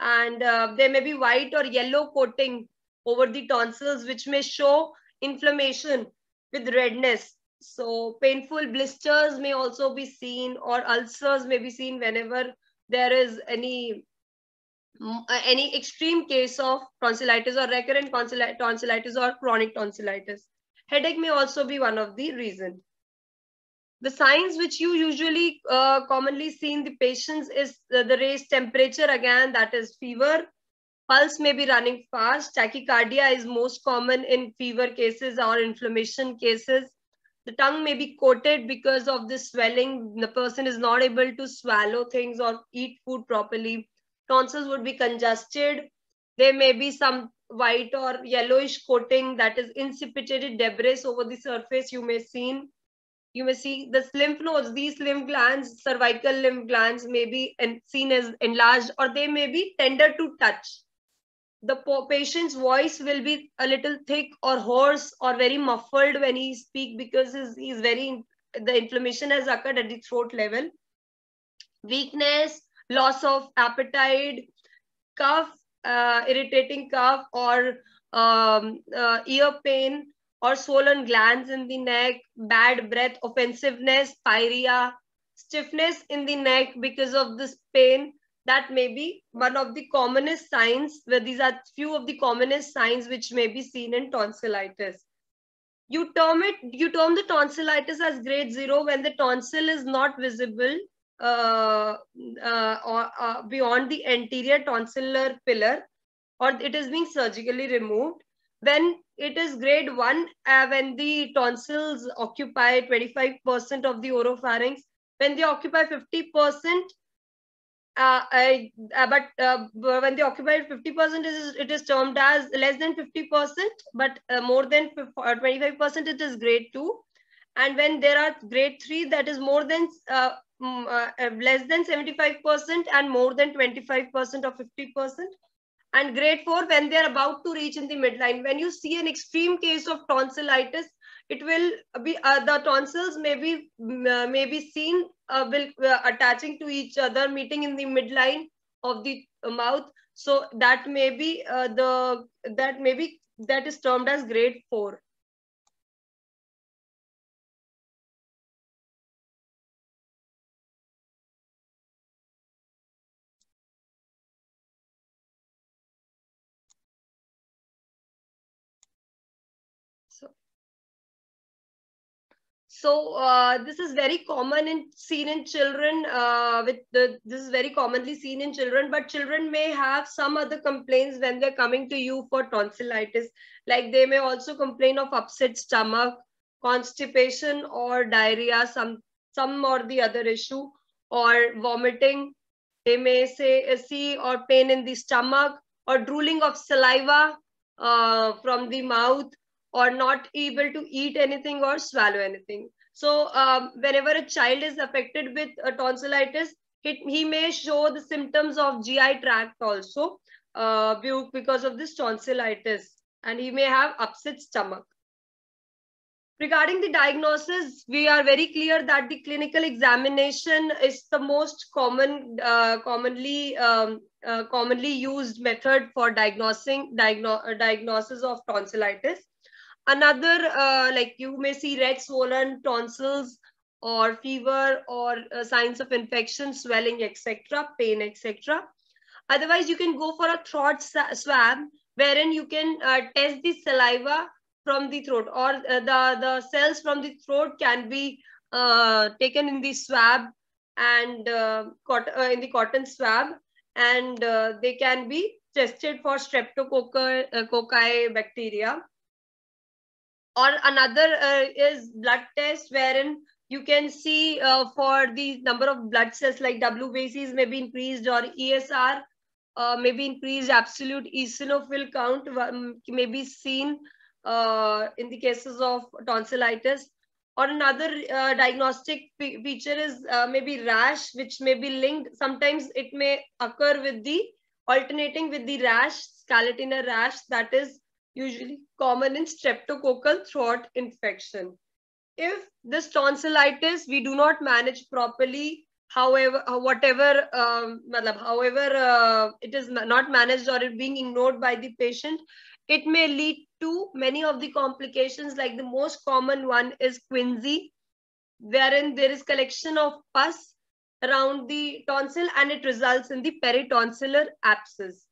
And uh, there may be white or yellow coating over the tonsils, which may show inflammation with redness. So painful blisters may also be seen or ulcers may be seen whenever there is any uh, any extreme case of tonsillitis or recurrent tonsillitis or chronic tonsillitis. Headache may also be one of the reasons. The signs which you usually uh, commonly see in the patients is the raised temperature again, that is fever. Pulse may be running fast. Tachycardia is most common in fever cases or inflammation cases. The tongue may be coated because of the swelling. The person is not able to swallow things or eat food properly tonsils would be congested. There may be some white or yellowish coating that is inspissated debris over the surface you may see. You may see the lymph nodes, these lymph glands, cervical lymph glands may be seen as enlarged or they may be tender to touch. The patient's voice will be a little thick or hoarse or very muffled when he speak because he's, he's very, the inflammation has occurred at the throat level. Weakness, loss of appetite, cough, uh, irritating cough, or um, uh, ear pain, or swollen glands in the neck, bad breath, offensiveness, pyorrhea, stiffness in the neck because of this pain. That may be one of the commonest signs, where these are few of the commonest signs which may be seen in tonsillitis. You term it, you term the tonsillitis as grade zero when the tonsil is not visible uh, uh, or uh, beyond the anterior tonsillar pillar or it is being surgically removed when it is grade 1 uh, when the tonsils occupy 25% of the oropharynx when they occupy 50% uh, I, uh, but uh, when they occupy 50% is it is termed as less than 50% but more than 25% it is grade 2 and when there are grade 3 that is more than uh, uh, less than 75% and more than 25% or 50%. And grade 4, when they're about to reach in the midline, when you see an extreme case of tonsillitis, it will be, uh, the tonsils may be, uh, may be seen uh, will, uh, attaching to each other, meeting in the midline of the mouth. So that may be the, that may be, that is termed as grade 4. So uh, this is very common in seen in children. Uh, with the, this is very commonly seen in children, but children may have some other complaints when they're coming to you for tonsillitis. Like they may also complain of upset stomach, constipation, or diarrhea, some some or the other issue, or vomiting. They may say see or pain in the stomach, or drooling of saliva uh, from the mouth or not able to eat anything or swallow anything. So um, whenever a child is affected with a tonsillitis, it, he may show the symptoms of GI tract also uh, because of this tonsillitis and he may have upset stomach. Regarding the diagnosis, we are very clear that the clinical examination is the most common, uh, commonly um, uh, commonly used method for diagnosing diagno diagnosis of tonsillitis another uh, like you may see red swollen tonsils or fever or uh, signs of infection swelling etc pain etc otherwise you can go for a throat swab wherein you can uh, test the saliva from the throat or uh, the the cells from the throat can be uh, taken in the swab and uh, in the cotton swab and they can be tested for streptococci bacteria or another uh, is blood test wherein you can see uh, for the number of blood cells like WBCs may be increased or ESR uh, may be increased, absolute eosinophil count um, may be seen uh, in the cases of tonsillitis. Or another uh, diagnostic feature is uh, maybe rash, which may be linked. Sometimes it may occur with the alternating with the rash, scarlatina rash, that is usually common in streptococcal throat infection. If this tonsillitis we do not manage properly, however, uh, whatever, um, however uh, it is not managed or it being ignored by the patient, it may lead to many of the complications like the most common one is quinsy, wherein there is collection of pus around the tonsil and it results in the peritonsillar abscess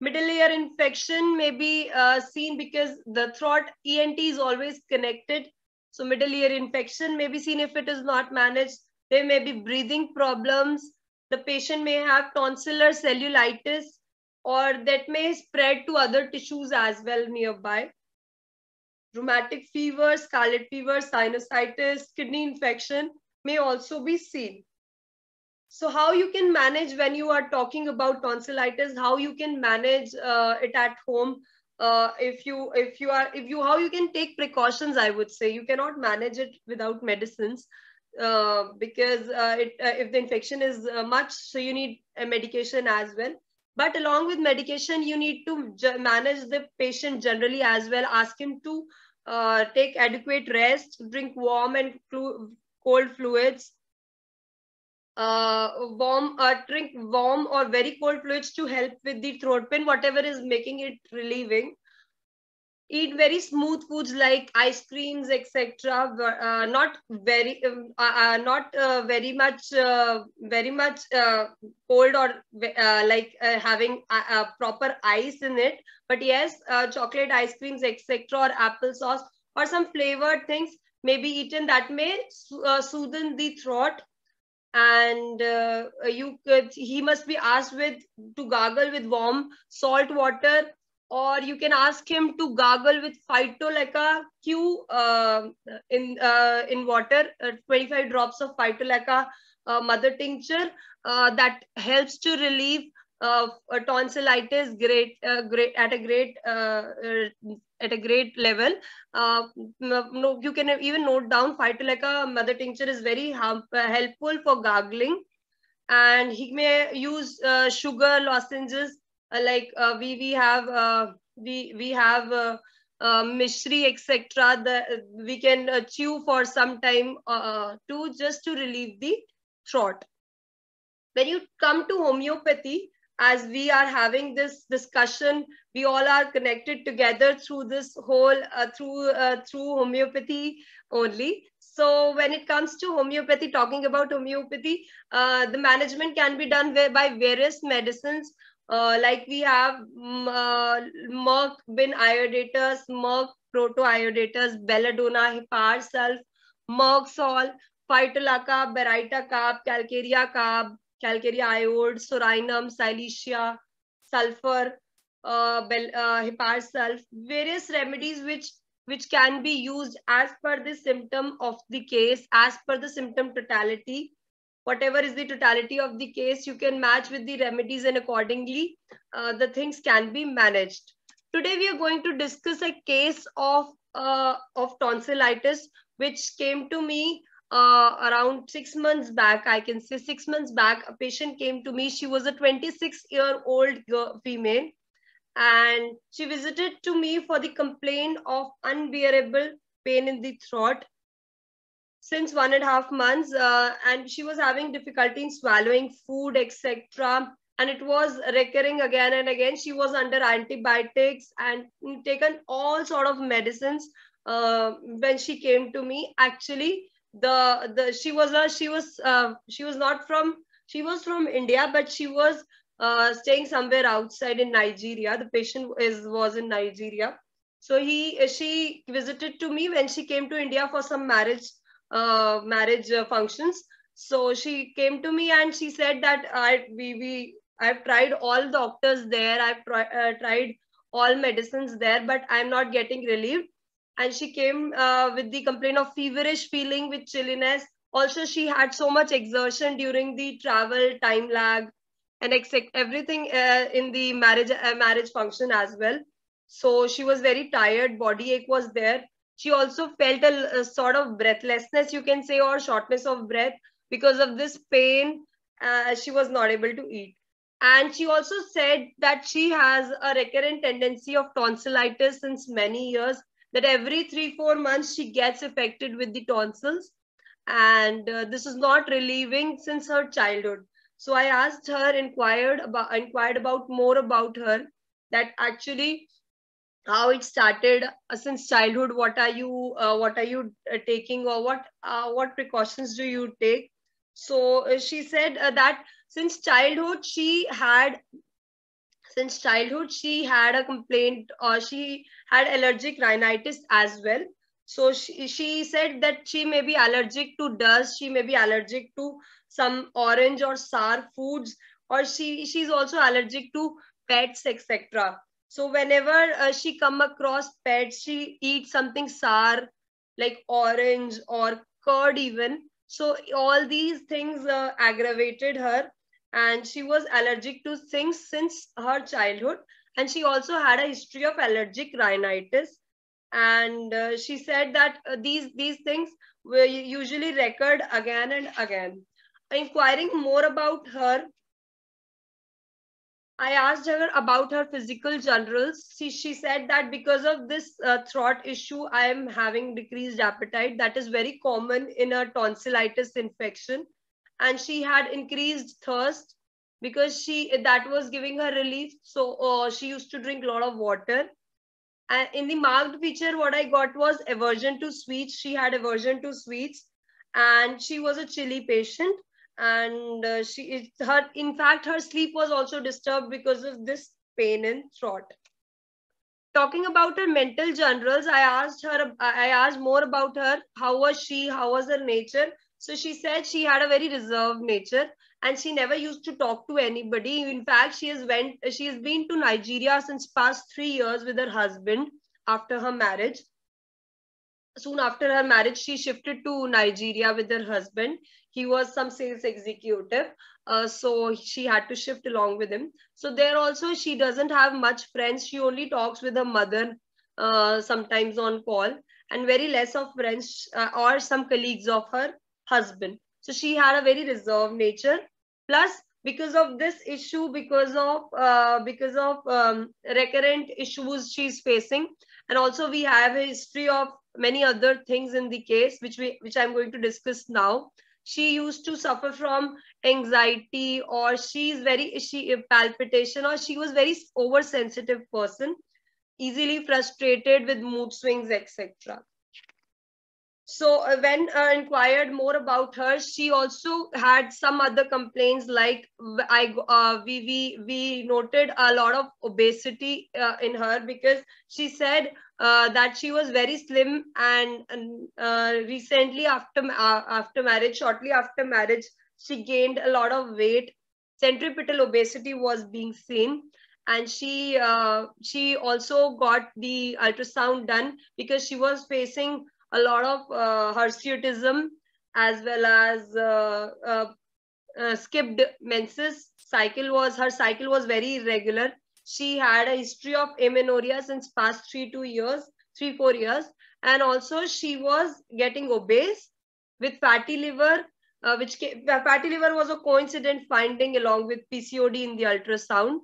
middle ear infection may be uh, seen because the throat ENT is always connected. So middle ear infection may be seen if it is not managed. There may be breathing problems. The patient may have tonsillar cellulitis or that may spread to other tissues as well nearby. Rheumatic fever, scarlet fever, sinusitis, kidney infection may also be seen so how you can manage when you are talking about tonsillitis how you can manage uh, it at home uh, if you if you are if you how you can take precautions i would say. You cannot manage it without medicines uh, because uh, it, uh, if the infection is uh, much so you need a medication as well. But along with medication you need to manage the patient generally as well. Ask him to take adequate rest drink warm and cold fluids uh, warm, uh, drink warm or very cold fluids to help with the throat pain, whatever is making it relieving. Eat very smooth foods like ice creams, etc. Uh, not very, um, uh, uh, not uh, very much, uh, very much cold or like having proper ice in it. But yes, chocolate ice creams, etc. or applesauce or some flavored things may be eaten that may soothe the throat and uh, you could he must be asked with to gargle with warm salt water or you can ask him to gargle with phytolacca q uh, in uh, in water uh, 25 drops of phytolacca uh, mother tincture uh, that helps to relieve tonsillitis great great at a great at a great level. Uh, no, you can even note down phytolacca mother tincture is very uh, helpful for gargling. And he may use uh, sugar lozenges uh, like uh, we we have uh, we we have uh, mishri etc. We can chew for some time to just to relieve the throat. When you come to homeopathy, as we are having this discussion we all are connected together through this whole uh, through uh, through homeopathy only. So when it comes to homeopathy talking about homeopathy uh, the management can be done by various medicines. Uh, like we have um, uh, Merc bin iodatus, Merc proto iodatus, belladonna, hepar sulph, Merc sol, phytolacca, baryta calcarea carb, calcarea iode, psorinum, silicea, sulfur, uh, uh, various remedies which which can be used as per the symptom of the case, as per the symptom totality. Whatever is the totality of the case, you can match with the remedies and accordingly, uh, the things can be managed. Today, we are going to discuss a case of, uh, of tonsillitis, which came to me uh, around six months back. I can say six months back, a patient came to me. She was a 26 year old female and she visited to me for the complaint of unbearable pain in the throat since one and a half months uh, and she was having difficulty in swallowing food etc and it was recurring again and again she was under antibiotics and taken all sort of medicines uh, when she came to me actually the the she was a she was uh, she was not from she was from india but she was uh, staying somewhere outside in Nigeria. The patient is was in Nigeria. So he she visited to me when she came to India for some marriage uh, marriage uh, functions. So she came to me and she said that I we we I've tried all doctors there. I've uh, tried all medicines there, but I'm not getting relief. And she came uh, with the complaint of feverish feeling with chilliness. Also, she had so much exertion during the travel time lag and everything uh, in the marriage uh, marriage function as well. So she was very tired body ache was there. She also felt a, a, sort of breathlessness you can say or shortness of breath because of this pain uh, she was not able to eat. And she also said that she has a recurrent tendency of tonsillitis since many years that every three four months she gets affected with the tonsils and uh, this is not relieving since her childhood so I asked her, inquired about, inquired about more about her, that actually how it started uh, since childhood. What are you, uh, what are you uh, taking, or what, uh, what precautions do you take? So uh, she said that since childhood she had, since childhood she had a complaint, or she had allergic rhinitis as well. So she, she said that she may be allergic to dust, she may be allergic to some orange or sour foods or she she's also allergic to pets etc so whenever uh, she come across pets she eats something sour like orange or curd even. So all these things uh, aggravated her and she was allergic to things since her childhood and she also had a history of allergic rhinitis and uh, she said that uh, these these things were usually recurred again and again inquiring more about her, I asked her about her physical generals. She, she said that because of this uh, throat issue, I am having decreased appetite. That is very common in a tonsillitis infection. And she had increased thirst because she that was giving her relief. So uh, she used to drink a lot of water. And in the marked feature, what I got was aversion to sweets. She had aversion to sweets and she was a chilly patient and uh, she is her in fact her sleep was also disturbed because of this pain in throat talking about her mental generals i asked her i asked more about her how was she how was her nature so she said she had a very reserved nature and she never used to talk to anybody. In fact she has went she has been to nigeria since past 3 years with her husband after her marriage. Soon after her marriage she shifted to nigeria with her husband. He was some sales executive uh, so she had to shift along with him. So there also she doesn't have much friends. She only talks with her mother uh, sometimes on call and very less of friends uh, or some colleagues of her husband. So she had a very reserved nature. Plus because of this issue because of uh, because of um, recurrent issues she's facing and also we have a history of many other things in the case which we which i'm going to discuss now. She used to suffer from anxiety or she's very she palpitation or she was very oversensitive person easily frustrated with mood swings etc so uh, when uh, inquired more about her she also had some other complaints like i uh, we we we noted a lot of obesity uh, in her because she said uh, that she was very slim and, and uh, recently after after marriage shortly after marriage she gained a lot of weight. Centripetal obesity was being seen and she she also got the ultrasound done because she was facing a lot of uh, hirsutism as well as uh, uh, uh, skipped menses. Cycle was her cycle was very irregular. She had a history of amenorrhea since past three two years, three four years, and also she was getting obese with fatty liver. Uh, which came, fatty liver was a coincident finding along with PCOD in the ultrasound,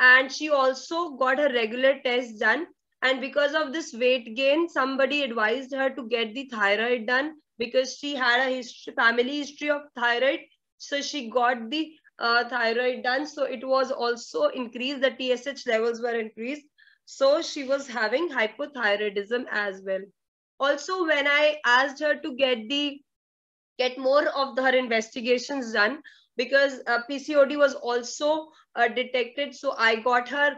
and she also got her regular tests done and because of this weight gain somebody advised her to get the thyroid done because she had a history, family history of thyroid. So she got the uh, thyroid done. So it was also increased. The tsh levels were increased. So she was having hypothyroidism as well. Also when i asked her to get the get more of the, her investigations done because uh, pcod was also uh, detected. So i got her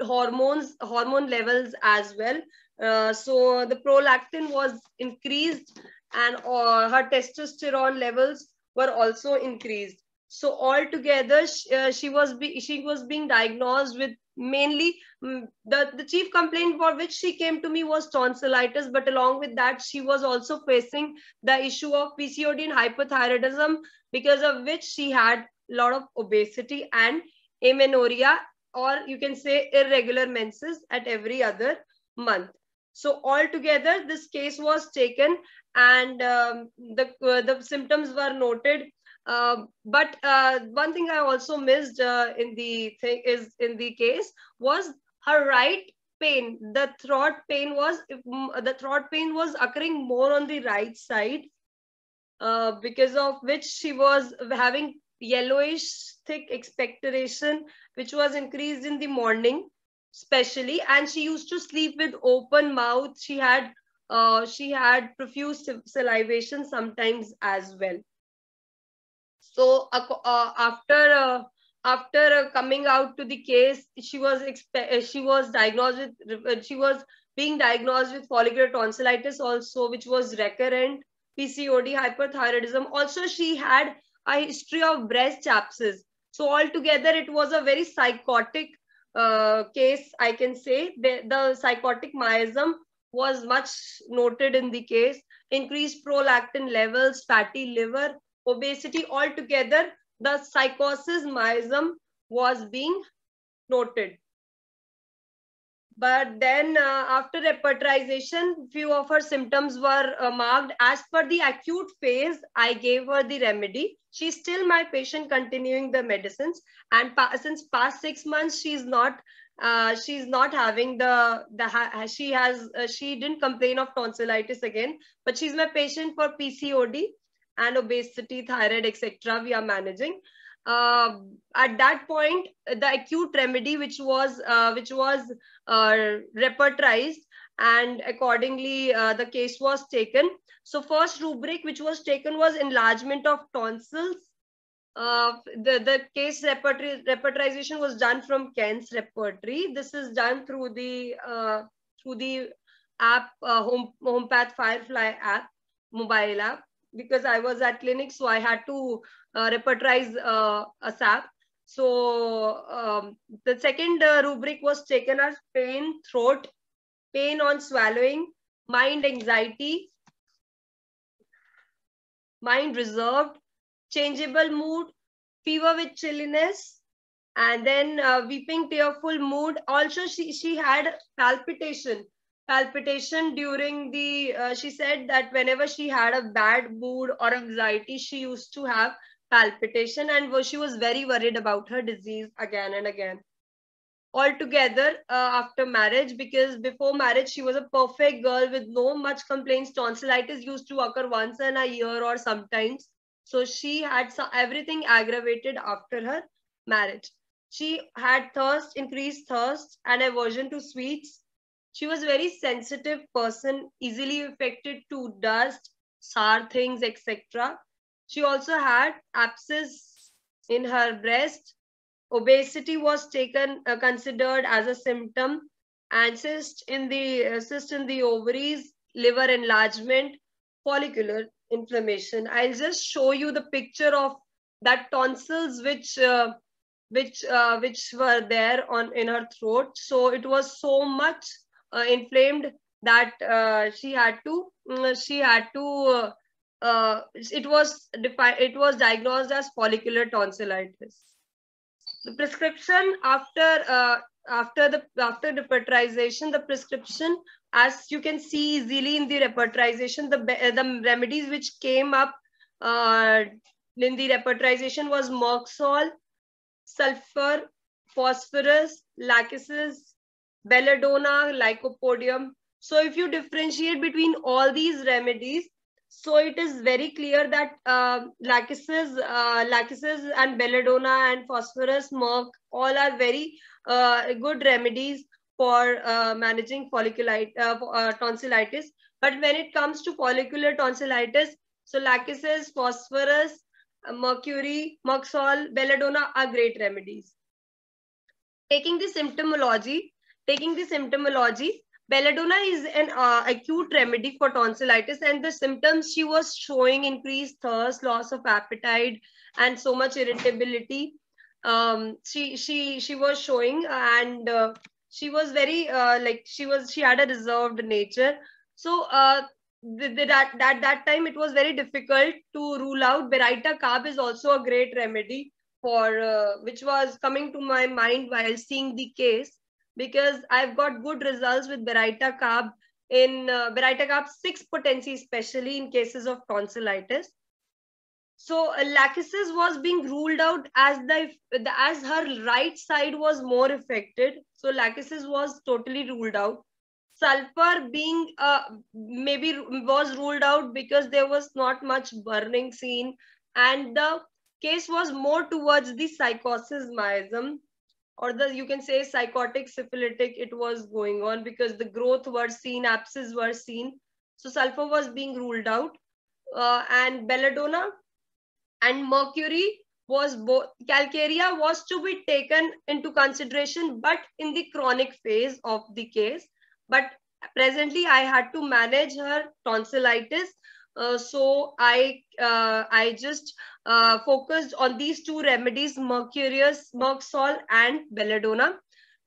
hormones hormone levels as well. Uh, so the prolactin was increased and uh, her testosterone levels were also increased. So altogether she, uh, she was be, she was being diagnosed with mainly um, the the chief complaint for which she came to me was tonsillitis but along with that she was also facing the issue of pcod and hypothyroidism because of which she had a lot of obesity and amenorrhea or you can say irregular menses at every other month. So altogether, this case was taken and um, the, uh, the symptoms were noted. Uh, but uh, one thing I also missed uh, in the thing is in the case was her right pain. The throat pain was the throat pain was occurring more on the right side, uh, because of which she was having yellowish thick expectoration which was increased in the morning especially and she used to sleep with open mouth. She had uh, she had profuse salivation sometimes as well. So uh, uh, after uh, after uh, coming out to the case she was uh, she was diagnosed with she was being diagnosed with follicular tonsillitis also which was recurrent pcod hyperthyroidism. Also she had a history of breast abscess. So altogether, it was a very sycotic uh, case, I can say. The, the sycotic miasm was much noted in the case. Increased prolactin levels, fatty liver, obesity, altogether, the sycosis miasm was being noted. But then uh, after repertorization, few of her symptoms were uh, marked. As per the acute phase, I gave her the remedy. She's still my patient continuing the medicines. And pa since past six months, she's not uh, she's not having the the ha she has uh, she didn't complain of tonsillitis again but she's my patient for pcod and obesity thyroid etc we are managing uh, at that point the acute remedy which was uh, which was repertorized and accordingly uh, the case was taken. So first rubric which was taken was enlargement of tonsils. Uh, the the case repertorization was done from Kent's repertory. This is done through the uh, through the app home Hompath firefly app mobile app. Because I was at clinic, so I had to uh, repertorize uh, a SAP. So um, the second uh, rubric was taken as pain, throat, pain on swallowing, mind anxiety, mind reserved, changeable mood, fever with chilliness, and then uh, weeping tearful mood. Also, she, she had palpitation palpitation during the uh, she said that whenever she had a bad mood or anxiety she used to have palpitation and she was very worried about her disease again and again. Altogether uh, after marriage because before marriage she was a perfect girl with no much complaints. Tonsillitis used to occur once in a year or sometimes. So she had some, everything aggravated after her marriage. She had thirst increased thirst and aversion to sweets. She was very sensitive person easily affected to dust sour things, etc. She also had abscess in her breast. Obesity was taken uh, considered as a symptom, and cyst in the uh, cyst in the ovaries, liver enlargement, follicular inflammation. I'll just show you the picture of that tonsils which uh, which uh, which were there on in her throat. So it was so much uh, inflamed that uh, she had to mm, she had to uh, uh, it was defined it was diagnosed as follicular tonsillitis. The prescription after uh, after the after repertorization, the prescription, as you can see easily in the repertorization, the the remedies which came up uh, in the repertorization was Merc sol, sulfur, phosphorus, lachesis, belladonna, lycopodium. So if you differentiate between all these remedies, so it is very clear that uh, lachesis, uh, lachesis and belladonna and phosphorus, merc, all are very uh, good remedies for uh, managing folliculite, uh, uh, tonsillitis. But when it comes to follicular tonsillitis, so lachesis, phosphorus, mercury, Merc sol, belladonna are great remedies. Taking the symptomology, taking the symptomology, belladonna is an uh, acute remedy for tonsillitis and the symptoms she was showing increased thirst, loss of appetite, and so much irritability. Um, she she she was showing and uh, she was very uh, like she was she had a reserved nature. So uh, the, the, that, that that time it was very difficult to rule out. Baryta carb is also a great remedy for uh, which was coming to my mind while seeing the case because I've got good results with Baryta carb in uh, Baryta carb 6 potency, especially in cases of tonsillitis. So uh, lachesis was being ruled out as the, the as her right side was more affected. So lachesis was totally ruled out. Sulfur being uh, maybe was ruled out because there was not much burning seen and the case was more towards the sycosis miasm or the you can say sycotic syphilitic it was going on because the growth were seen abscess were seen. So sulfur was being ruled out. Uh, and belladonna and mercury was both calcarea was to be taken into consideration but in the chronic phase of the case. But presently i had to manage her tonsillitis uh, so I uh, I just uh, focused on these two remedies, Mercurius, Merc sol, and Belladonna.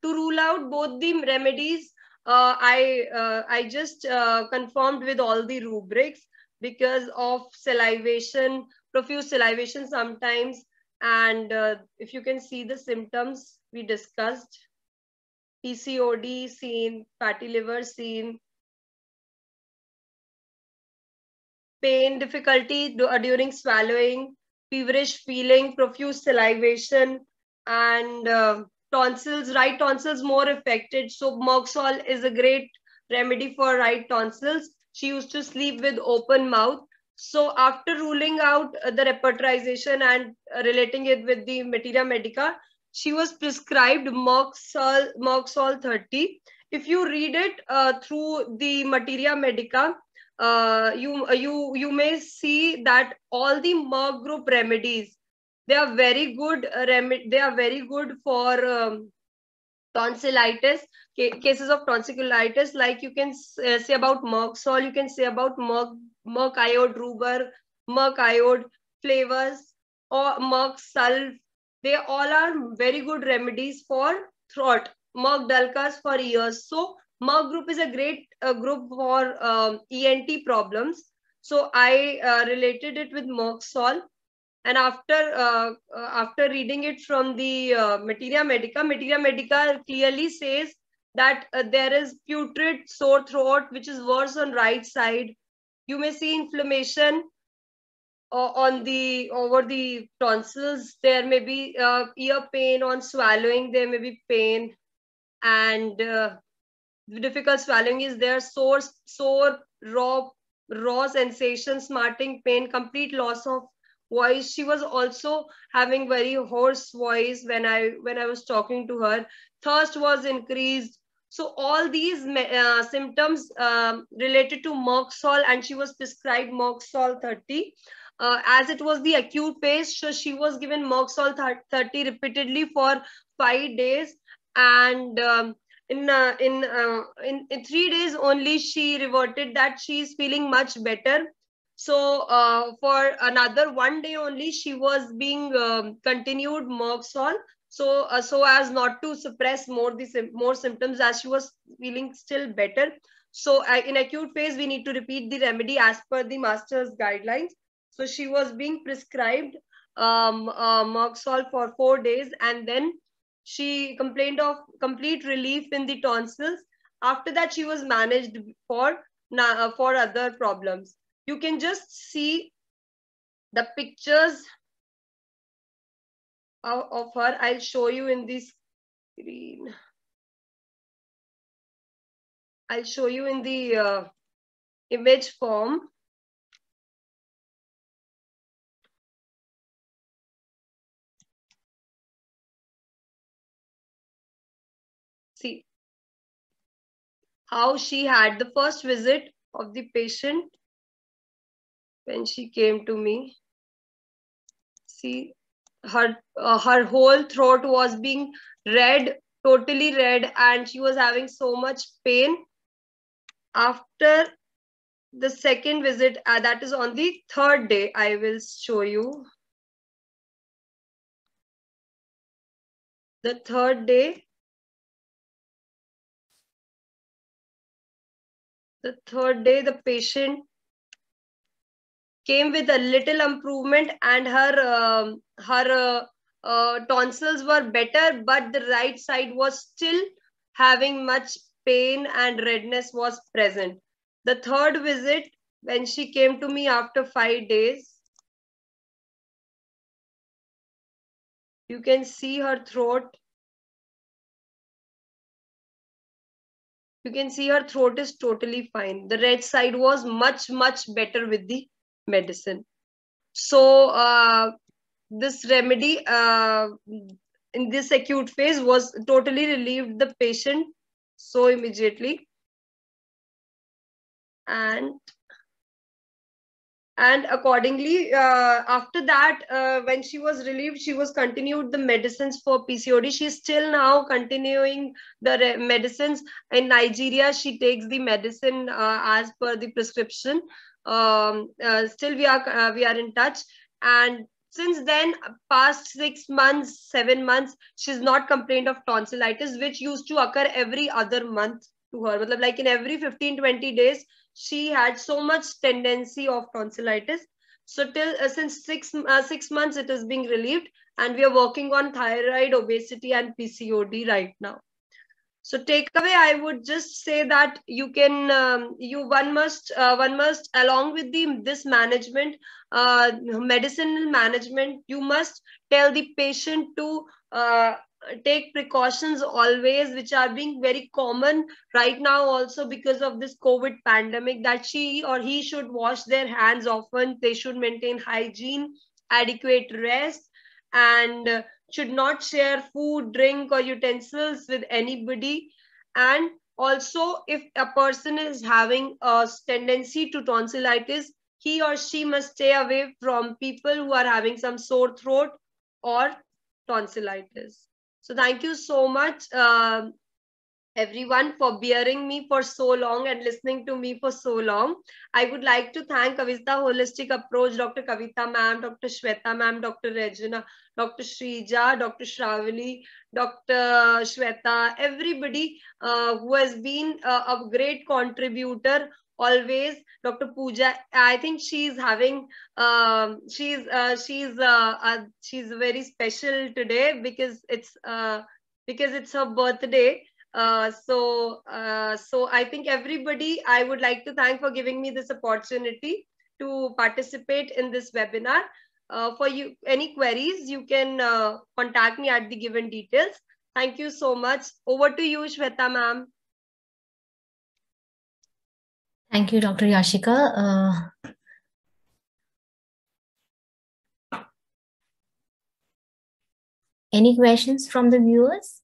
To rule out both the remedies, uh, I uh, I just confirmed with all the rubrics because of salivation, profuse salivation sometimes, and if you can see the symptoms we discussed, PCOD seen, fatty liver seen, pain, difficulty uh, during swallowing, feverish feeling, profuse salivation, and uh, tonsils, right tonsils more affected. So Merc sol is a great remedy for right tonsils. She used to sleep with open mouth. So after ruling out uh, the repertorization and uh, relating it with the materia medica, she was prescribed Merc sol, Merxol 30. If you read it uh, through the materia medica, uh, you uh, you you may see that all the Merck group remedies they are very good uh, remedy they are very good for um, tonsillitis cases of tonsillitis like you can say about Merc sol you can say about Merck Merc iod ruber Merc iod flavus or Merc sulf. They all are very good remedies for throat Merc dulcis for ears. So Merck group is a great uh, group for um, ENT problems. So I uh, related it with Merc sol. And after uh, uh, after reading it from the uh, Materia Medica, Materia Medica clearly says that uh, there is putrid sore throat, which is worse on right side. You may see inflammation on the over the tonsils. There may be ear pain on swallowing. There may be pain and difficult swallowing is there, sore, sore, raw, raw sensation, smarting, pain, complete loss of voice. She was also having very hoarse voice when I when I was talking to her. Thirst was increased, So all these uh, symptoms um, related to Merc Sol and she was prescribed Merc Sol 30. Uh, as it was the acute phase, so she was given Merc Sol 30 repeatedly for five days. And um, in, uh, in, uh, in, in three days only, she reverted that she is feeling much better. So uh, for another one day only, she was being um, continued Merc Sol so uh, so as not to suppress more the more symptoms as she was feeling still better. So uh, in acute phase we need to repeat the remedy as per the master's guidelines. So she was being prescribed um uh, for four days and then she complained of complete relief in the tonsils after that she was managed for uh, for other problems you can just see the pictures of her. I'll show you in this screen. I'll show you in the uh, image form. See how she had the first visit of the patient when she came to me. See her uh, her whole throat was being red totally red and she was having so much pain after the second visit uh, that is on the third day i will show you the third day the third day the patient came with a little improvement and her uh, her uh, uh, tonsils were better but the right side was still having much pain and redness was present. The third visit when she came to me after 5 days you can see her throat you can see her throat is totally fine the red side was much much better with the medicine. So uh, this remedy uh, in this acute phase was totally relieved the patient so immediately. And and accordingly uh, after that uh, when she was relieved she was continued the medicines for pcod she's still now continuing the medicines. In nigeria she takes the medicine uh, as per the prescription. Um, uh, still we are uh, we are in touch. And since then past six months seven months she's not complained of tonsillitis which used to occur every other month to her. Like in every 15 20 days she had so much tendency of tonsillitis. So till uh, since six uh, six months it is being relieved and we are working on thyroid obesity and pcod right now. So takeaway i would just say that you can um, you one must uh, one must along with the this management uh, medicinal management you must tell the patient to uh, take precautions always which are being very common right now also because of this covid pandemic that she or he should wash their hands often they should maintain hygiene adequate rest and should not share food, drink, or utensils with anybody. And also, if a person is having a tendency to tonsillitis, he or she must stay away from people who are having some sore throat or tonsillitis. So thank you so much. Uh, everyone for bearing me for so long and listening to me for so long. I would like to thank Kavitha Holistic Approach, Dr. Kavitha ma'am, Dr. Shweta ma'am, Dr. Regina, Dr. Shrija, Dr. Shravali, Dr. Shweta, everybody uh, who has been uh, a great contributor always dr pooja i think she's having um, she's uh, she's uh, uh, she's very special today because it's uh, because it's her birthday uh, so, uh, so I think everybody, I would like to thank for giving me this opportunity to participate in this webinar. Uh, for you, any queries, you can uh, contact me at the given details. Thank you so much. Over to you, Shweta ma'am. Thank you, Dr. Yashika. Uh, any questions from the viewers?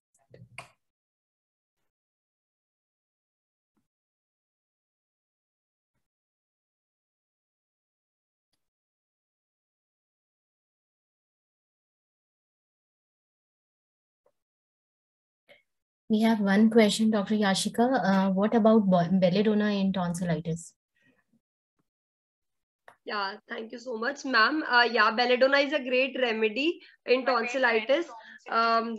We have one question, Dr. Yashika. Uh, what about belladonna in tonsillitis? Yeah, thank you so much, ma'am. Uh, yeah, belladonna is a great remedy in tonsillitis. Um,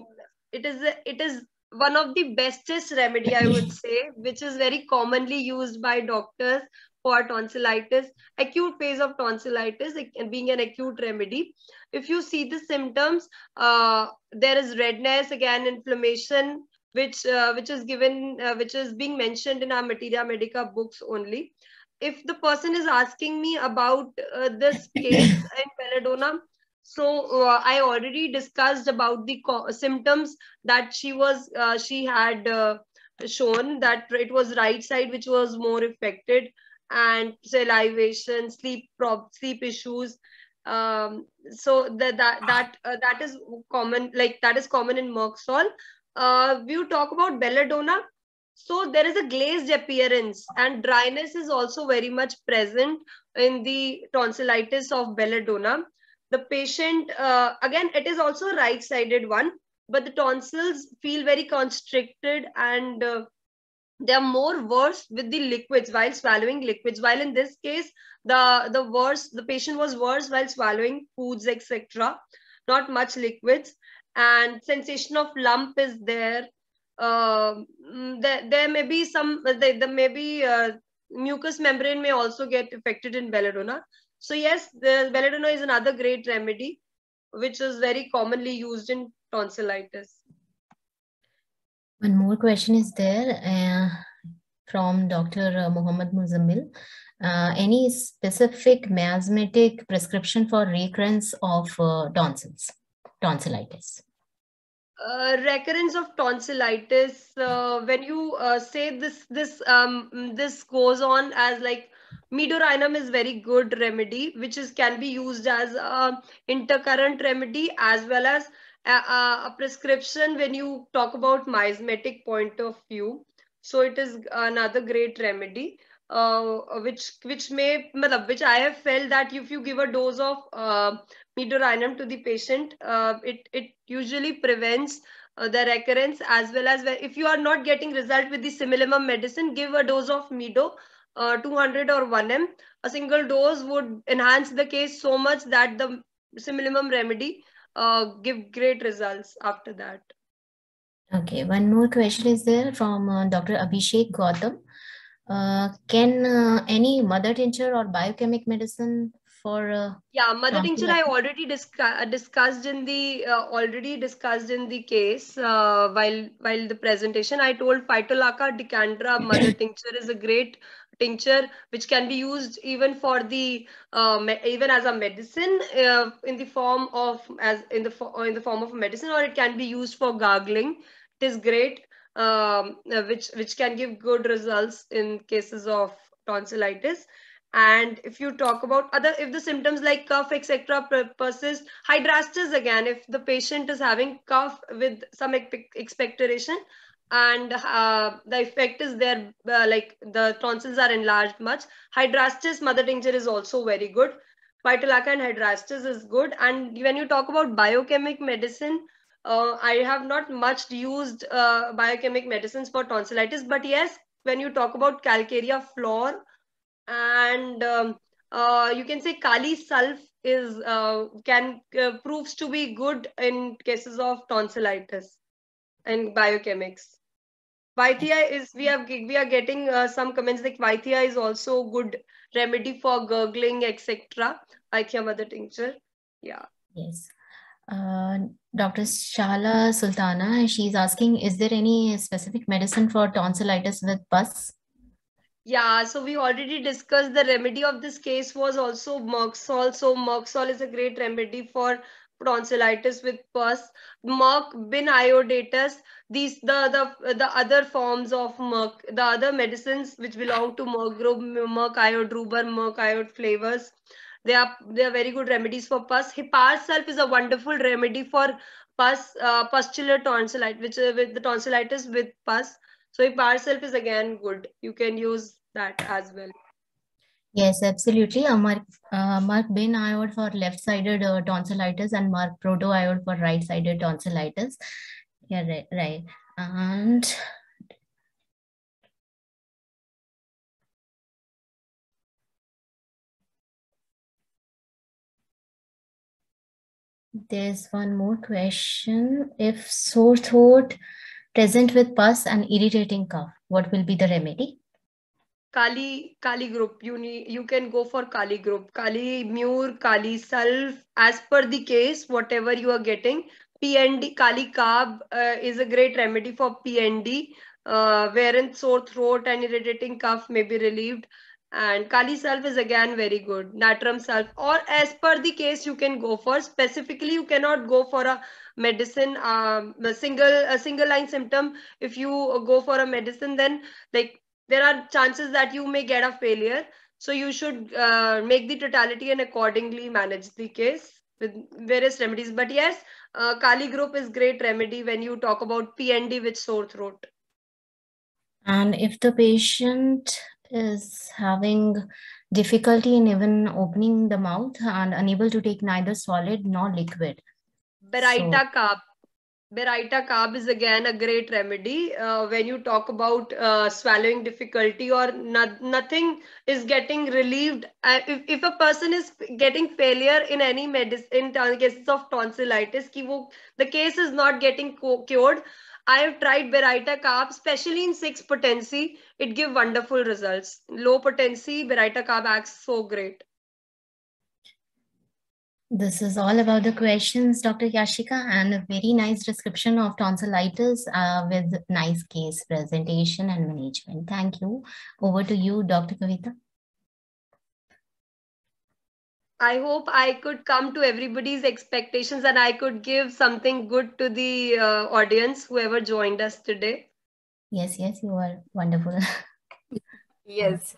it is it is one of the bestest remedy, I would say, which is very commonly used by doctors for tonsillitis, acute phase of tonsillitis, being an acute remedy. If you see the symptoms, uh, there is redness, again, inflammation, which uh, which is given, uh, which is being mentioned in our Materia Medica books only. If the person is asking me about uh, this case in belladonna so uh, i already discussed about the symptoms that she was uh, she had uh, shown that it was right side which was more affected and salivation sleep prob sleep issues. Um, so that that that, uh, that is common like that is common in merck uh, we talk about belladonna so there is a glazed appearance and dryness is also very much present in the tonsillitis of belladonna. The patient, uh, again, it is also a right-sided one, but the tonsils feel very constricted and uh, they are more worse with the liquids while swallowing liquids. While in this case, the, the worse, the patient was worse while swallowing foods, etc. Not much liquids and sensation of lump is there uh, there, there may be some, there, there may be uh, mucous membrane may also get affected in belladonna. So yes, the belladonna is another great remedy, which is very commonly used in tonsillitis. One more question is there uh, from Dr. Uh, Muhammad Muzammil. Uh, any specific miasmatic prescription for recurrence of uh, tonsils, tonsillitis? Uh, recurrence of tonsillitis uh, when you uh, say this this um, this goes on as like medorrhinum is very good remedy which is can be used as a intercurrent remedy as well as a, a prescription when you talk about miasmatic point of view. So it is another great remedy uh, which which may which I have felt that if you give a dose of uh, to the patient, uh, it it usually prevents uh, the recurrence as well as if you are not getting result with the simillimum medicine, give a dose of medo. Uh, 200 or 1m a single dose would enhance the case so much that the simillimum remedy uh, give great results after that okay one more question is there from uh, dr abhishek gautam uh, can uh, any mother tincture or biochemic medicine for uh, yeah mother tincture i already discuss, uh, discussed in the uh, already discussed in the case uh, while while the presentation. I told phytolacca decandra mother tincture is a great tincture which can be used even for the even as a medicine in the form of as in the in the form of medicine or it can be used for gargling. It is great um, uh, which which can give good results in cases of tonsillitis. And if you talk about other if the symptoms like cough etc persist hydrastis again if the patient is having cough with some expectoration and uh, the effect is there uh, like the tonsils are enlarged much hydrastis mother tincture is also very good. Phytolacca and hydrastis is good. And when you talk about biochemic medicine uh, I have not much used uh, biochemic medicines for tonsillitis, but yes, when you talk about calcarea fluor and um, uh, you can say kali sulf is uh, can uh, proves to be good in cases of tonsillitis and biochemics. Wyethia is we have we are getting uh, some comments like Wyethia is also good remedy for gurgling etc. Wyethia mother tincture. Yeah. Yes. Uh, Dr. Shala Sultana, she's asking, is there any specific medicine for tonsillitis with pus? Yeah, so we already discussed the remedy of this case was also Merc sol. So Merc sol is a great remedy for tonsillitis with pus. Merc bin iodatus, these the the the other forms of Merck, the other medicines which belong to Merck group, Merck iodruber, Merc iod flavus. They are they are very good remedies for pus. Hepar sulf is a wonderful remedy for pus, uh, pustular tonsillitis, which uh, with the tonsillitis with pus. So Hepar sulf is again good. You can use that as well. Yes, absolutely. Uh, Mark, uh, Merc bin iod for left-sided uh, tonsillitis and Merc proto iod for right-sided tonsillitis. Yeah, right. right. And there's one more question. If sore throat present with pus and irritating cough, what will be the remedy? Kali Kali group. You need you can go for Kali group. Kali Mure, Kali Sulf. As per the case, whatever you are getting, PND Kali Carb uh, is a great remedy for PND, uh, wherein sore throat and irritating cough may be relieved. And Kali Sulf is again very good. Natrum Sulf, or as per the case, you can go for. Specifically, you cannot go for a medicine, um, a single a single line symptom. If you go for a medicine, then like there are chances that you may get a failure. So you should uh, make the totality and accordingly manage the case with various remedies. But yes, uh, Kali group is great remedy when you talk about PND with sore throat. And if the patient is having difficulty in even opening the mouth and unable to take neither solid nor liquid. Baryta So- carb. Baryta carb is again a great remedy uh, when you talk about uh, swallowing difficulty or no- nothing is getting relieved. Uh, if, if a person is getting failure in any medicine, in cases of tonsillitis, ki wo, the case is not getting cured. I have tried Baryta carb, especially in six potency. It give wonderful results. Low potency, Baryta carb acts so great. This is all about the questions, Dr. Yashika, and a very nice description of tonsillitis uh, with nice case presentation and management. Thank you. Over to you, Dr. Kavitha. I hope I could come to everybody's expectations and I could give something good to the uh, audience, whoever joined us today. Yes, yes, you are wonderful. Yes.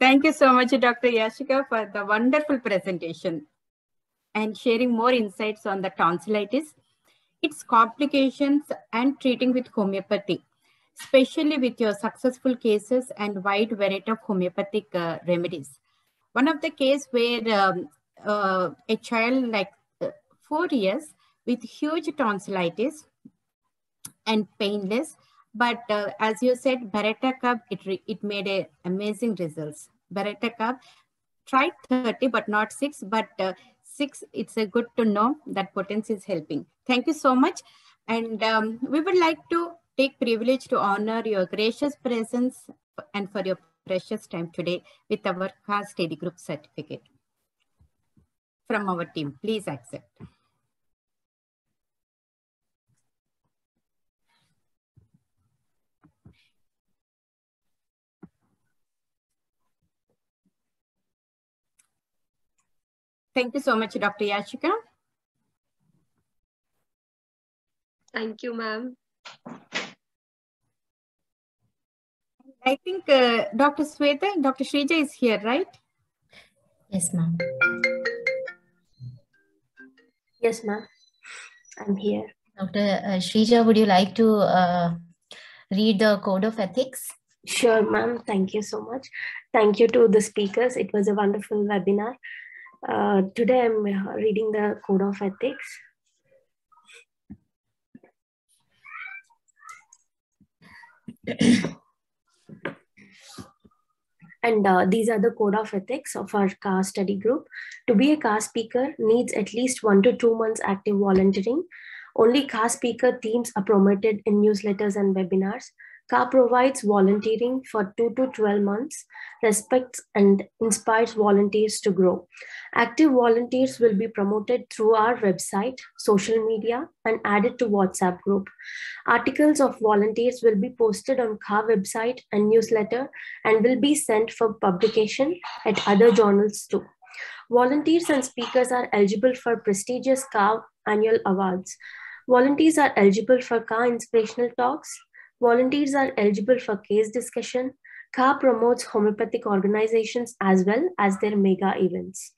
Thank you so much, Dr. Yashika, for the wonderful presentation and sharing more insights on the tonsillitis, its complications, and treating with homeopathy, especially with your successful cases and wide variety of homeopathic uh, remedies. One of the case where um, uh, a child like uh, four years with huge tonsillitis and painless but uh, as you said, Baryta carb, it, it made a amazing results. Baryta carb tried 30, but not six, but uh, six, it's a good to know that potency is helping. Thank you so much. And um, we would like to take privilege to honor your gracious presence and for your precious time today with our KHA study group certificate from our team. Please accept. Thank you so much, Dr. Yashika. Thank you, ma'am. I think uh, Dr. Sweta, Dr. Shrija is here, right? Yes, ma'am. Yes, ma'am. I'm here. Dr. Uh, Shrija, would you like to uh, read the code of ethics? Sure, ma'am. Thank you so much. Thank you to the speakers. It was a wonderful webinar. Uh, today I'm reading the Code of Ethics. And uh, these are the code of ethics of our KHA study group. To be a KHA speaker needs at least one to two months active volunteering. Only KHA speaker teams are promoted in newsletters and webinars. KHA provides volunteering for 2 to 12 months, respects and inspires volunteers to grow. Active volunteers will be promoted through our website, social media, and added to WhatsApp group. Articles of volunteers will be posted on KHA website and newsletter and will be sent for publication at other journals too. Volunteers and speakers are eligible for prestigious KHA annual awards. Volunteers are eligible for KHA inspirational talks, Volunteers are eligible for case discussion. KHA promotes homeopathic organizations as well as their mega events.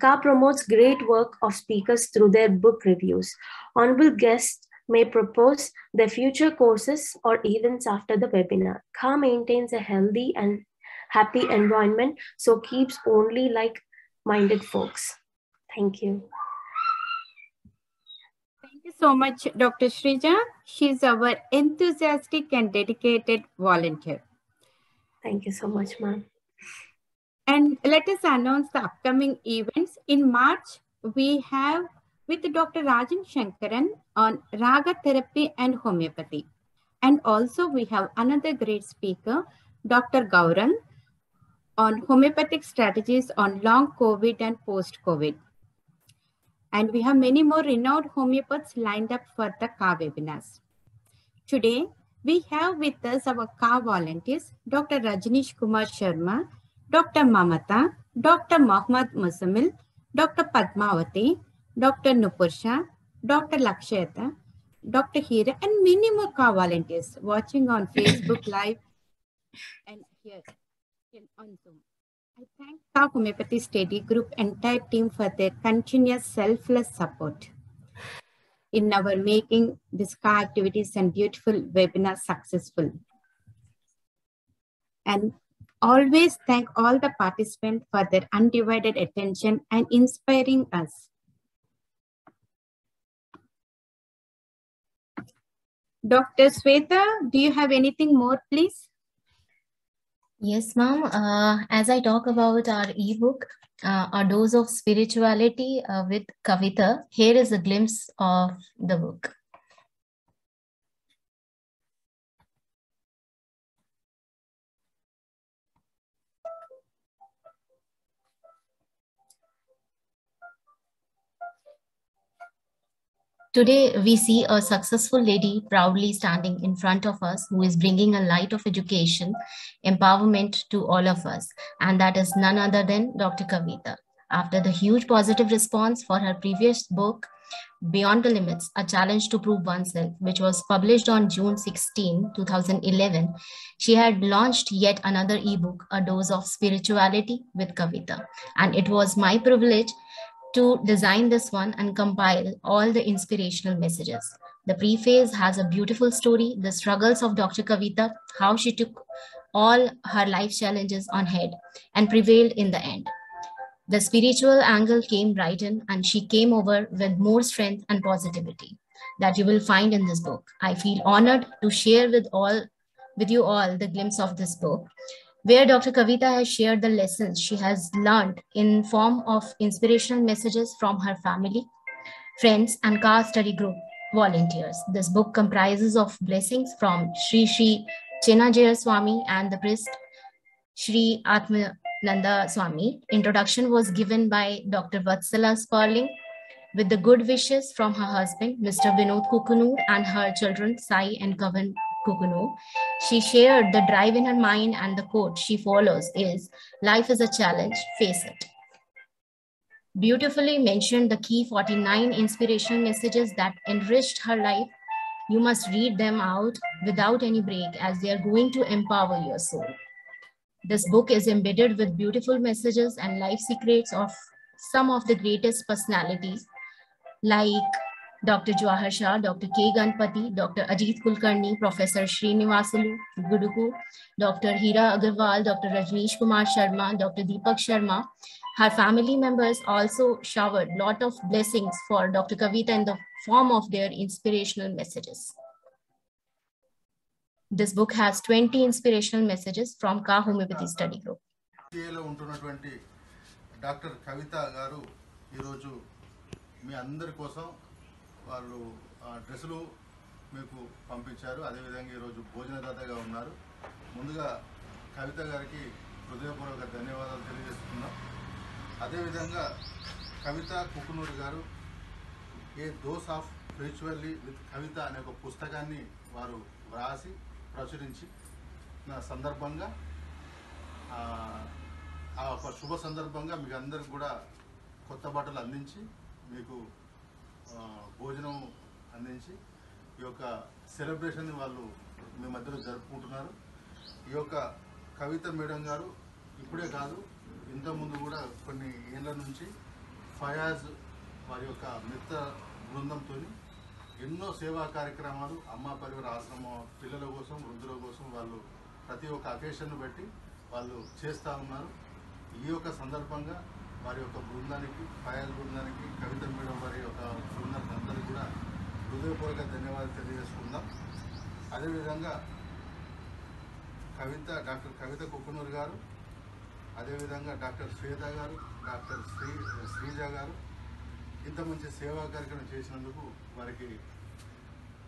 KHA promotes great work of speakers through their book reviews. Honorable guests may propose their future courses or events after the webinar. KHA maintains a healthy and happy environment, so keeps only like minded folks. Thank you. Thank you so much, Dr. Shrija. She's our enthusiastic and dedicated volunteer. Thank you so much, ma'am. And let us announce the upcoming events. In March, we have with Dr. Rajan Sankaran on Raga therapy and homeopathy. And also we have another great speaker, Dr. Gauran, on homeopathic strategies on long COVID and post-COVID. And we have many more renowned homeopaths lined up for the KHA webinars. Today, we have with us our KHA volunteers, Dr. Rajneesh Kumar Sharma, Dr. Mamata, Dr. Mohammad Muzammil, Dr. Padmavati, Dr. Nupursha, Dr. Lakshayata, Dr. Hira, and many more KHA volunteers watching on Facebook Live and here on Zoom. I thank KHA Homeopathy Study Group entire team for their continuous selfless support in our making this KHA activities and beautiful webinars successful. And always thank all the participants for their undivided attention and inspiring us. Dr. Sweta, do you have anything more, please? Yes, ma'am. Uh, as I talk about our ebook, uh, A Dose of Spirituality uh, with Kavitha, here is a glimpse of the book. Today, we see a successful lady proudly standing in front of us who is bringing a light of education, empowerment to all of us. And that is none other than Dr. Kavitha. After the huge positive response for her previous book, Beyond the Limits A Challenge to Prove Oneself, which was published on June 16, 2011, she had launched yet another ebook, A Dose of Spirituality with Kavitha. And it was my privilege to design this one and compile all the inspirational messages. The preface has a beautiful story, the struggles of Dr. Kavitha, how she took all her life challenges on head and prevailed in the end. The spiritual angle came right in, and she came over with more strength and positivity that you will find in this book. I feel honored to share with all with you all the glimpse of this book where Dr. Kavitha has shared the lessons she has learned in form of inspirational messages from her family, friends, and KHA study group volunteers. This book comprises of blessings from Sri Sri Chinna Jeeyar Swami and the priest Sri Atmananda Swami. Introduction was given by Dr. Vatsala Sperling with the good wishes from her husband, Mr. Vinod Kukunoor, and her children, Sai and Kavan Kukunoor. She shared the drive in her mind, and the quote she follows is Life is a challenge, face it. Beautifully mentioned the key 49 inspirational messages that enriched her life. You must read them out without any break as they are going to empower your soul. This book is embedded with beautiful messages and life secrets of some of the greatest personalities like Dr. Jawahar Shah, Dr. K. Ganpati, Dr. Ajit Kulkarni, Professor Srinivasulu Guduku, Dr. Hira Agarwal, Dr. Rajneesh Kumar Sharma, Dr. Deepak Sharma. Her family members also showered lot of blessings for Dr. Kavita in the form of their inspirational messages. This book has 20 inspirational messages from Ka Homeopathy Study Group. Doctor Kavitha garu ఈరోజు మీ అందరి కోసం వాళ్ళు ఆ, డ్రెస్సులు మీకు పంపించారు. అదేవిధంగా ఈరోజు భోజనదాతగా ఉన్నారు. ముందుగా కవిత గారికి హృదయపూర్వక ధన్యవాదాలు తెలియజేస్తున్నాం అదేవిధంగా Kavitha Kukunuru garu a dose of spiritually with Kavitha అనే ఒక పుస్తకాన్ని వారు వ్రాసి ప్రచురించి నా సందర్భంగా ఆ, ఒక శుభ సందర్భంగా మీకు అందరికి కూడా కొత్త బట్టలు అందించి మీకు భోజనం అందించి ఈ యొక్క సెలబ్రేషన్ వాళ్ళు మీ మధ్యలో జరుపుకుంటున్నారు. ఈ యొక్క కవిత మేడం గారు ఇప్పుడే కాదు ఇంతకుముందు కూడా కొన్ని ఏళ్ళ నుంచి ఫయాజ్ వారి యొక్క మిత్ర బృందంతో ఎన్నో సేవా కార్యక్రమాలు అమ్మ పరివార ఆశ్రమం పిల్లల కోసం వృద్ధుల కోసం వాళ్ళు ప్రతి ఒక్క అకేషన్ బట్టి వాళ్ళు చేస్తూ ఉన్నారు. ఈ యొక్క సందర్భంగా వారి యొక్క బృందానికి పాయల బృందానికి కవిత మేడం వారి యొక్క బృందానికి అందరికీ కూడా హృదయపూర్వక ధన్యవాదాలు తెలియజేసుకుందాం. అదేవిధంగా కవిత డాక్టర్ కవిత కుక్కునూరు గారు అదేవిధంగా డాక్టర్ శ్వేత గారు డాక్టర్ శ్రీ శ్రీజ గారు ఇంత మంచి సేవా కార్యక్రమం చేసినందుకు వారికి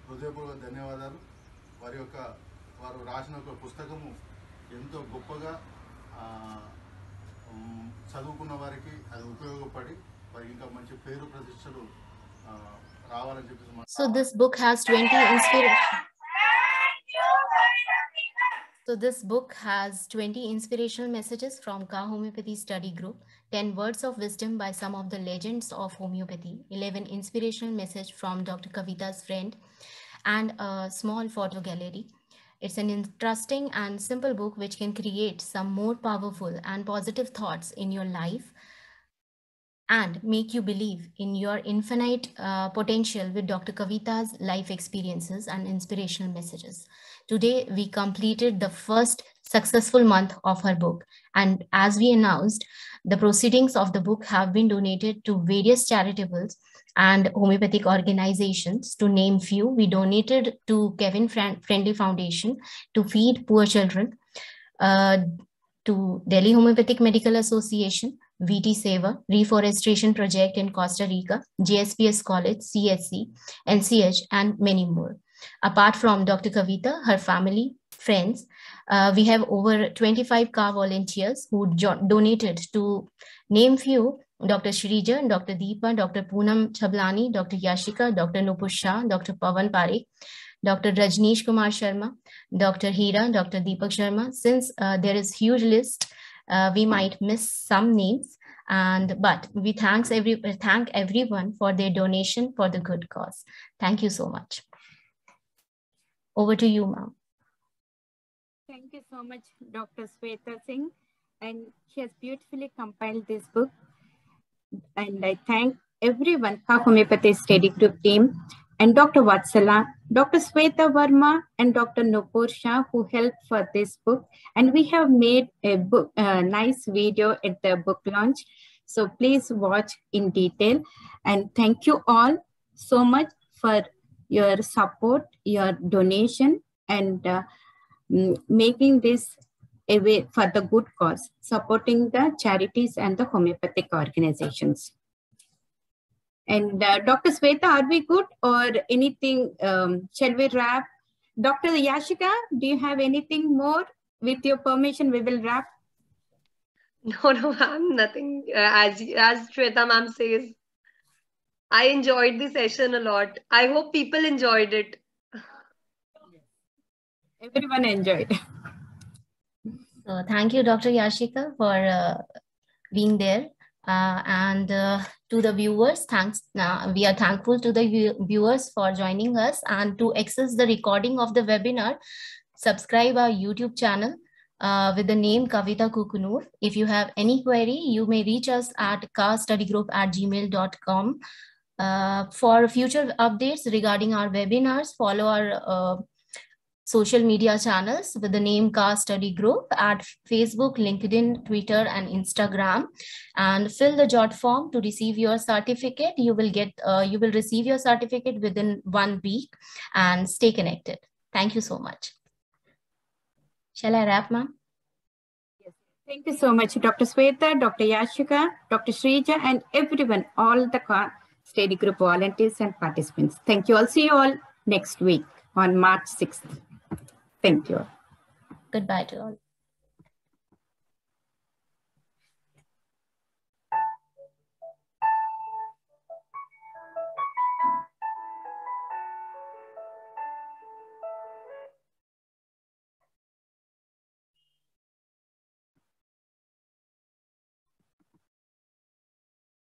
హృదయపూర్వక ధన్యవాదాలు. వారి యొక్క వారు రాసిన ఒక పుస్తకము ఎంతో గొప్పగా చదువుకున్న వారికి అది ఉపయోగపడి ఇంకా మంచి పేరు ప్రతిష్టలు రావాలని చెప్పేసి so this book has twenty inspiration So this book has 20 inspirational messages from KHA Homeopathy Study Group, 10 words of wisdom by some of the legends of homeopathy, 11 inspirational message from Dr. Kavitha's friend, and a small photo gallery. It's an interesting and simple book which can create some more powerful and positive thoughts in your life and make you believe in your infinite uh, potential with Dr. Kavitha's life experiences and inspirational messages. Today, we completed the first successful month of her book. And as we announced, the proceedings of the book have been donated to various charitables and homeopathic organizations. To name few, we donated to Kevin Friendly Foundation to feed poor children, uh, to Delhi Homeopathic Medical Association, VT Saver, Reforestation Project in Costa Rica, JSPS College, CSC, NCH, and many more. Apart from Dr. Kavitha, her family, friends, uh, we have over 25 KHA volunteers who donated to name few Dr. Shrija, Dr. Deepa, Dr. Poonam Chablani, Dr. Yashika, Dr. Nupur Shah, Dr. Pawan Pareek, Dr. Rajneesh Kumar Sharma, Dr. Hira, Dr. Deepak Sharma. Since uh, there is huge list, uh, we might miss some names, and but we thanks every thank everyone for their donation for the good cause. Thank you so much. Over to you, ma'am. Thank you so much, Dr. Sweta Singh. And she has beautifully compiled this book. And I thank everyone, Ka Homeopathy Study Group team, and Dr. Vatsala, Dr. Sweta Verma, and Dr. Nupur Shah, who helped for this book. And we have made a book, a nice video at the book launch. So please watch in detail. And thank you all so much for your support, your donation, and uh, making this a way for the good cause, supporting the charities and the homeopathic organizations. And uh, Dr. Sweta, are we good or anything? Um, shall we wrap? Dr. Yashika, do you have anything more? With your permission, we will wrap. No, no, ma'am, nothing. Uh, as as Shweta ma'am says, I enjoyed the session a lot. I hope people enjoyed it. Everyone enjoyed. So thank you, Dr. Yashika, for uh, being there. Uh, and uh, to the viewers, thanks. Uh, we are thankful to the view- viewers for joining us. And to access the recording of the webinar, subscribe our YouTube channel uh, with the name Kavitha Kukunoor. If you have any query, you may reach us at khastudygroup at gmail.com. Uh, for future updates regarding our webinars, follow our uh, social media channels with the name KHA Study Group at Facebook, LinkedIn, Twitter, and Instagram. And fill the jot form to receive your certificate. You will get, uh, you will receive your certificate within one week. And stay connected. Thank you so much. Shall I wrap, ma'am? Thank you so much, Dr. Sweta, Dr. Yashika, Dr. Shrija, and everyone, all the co- study group volunteers and participants. Thank you all. See you all next week on March 6th. Thank you. Goodbye to all.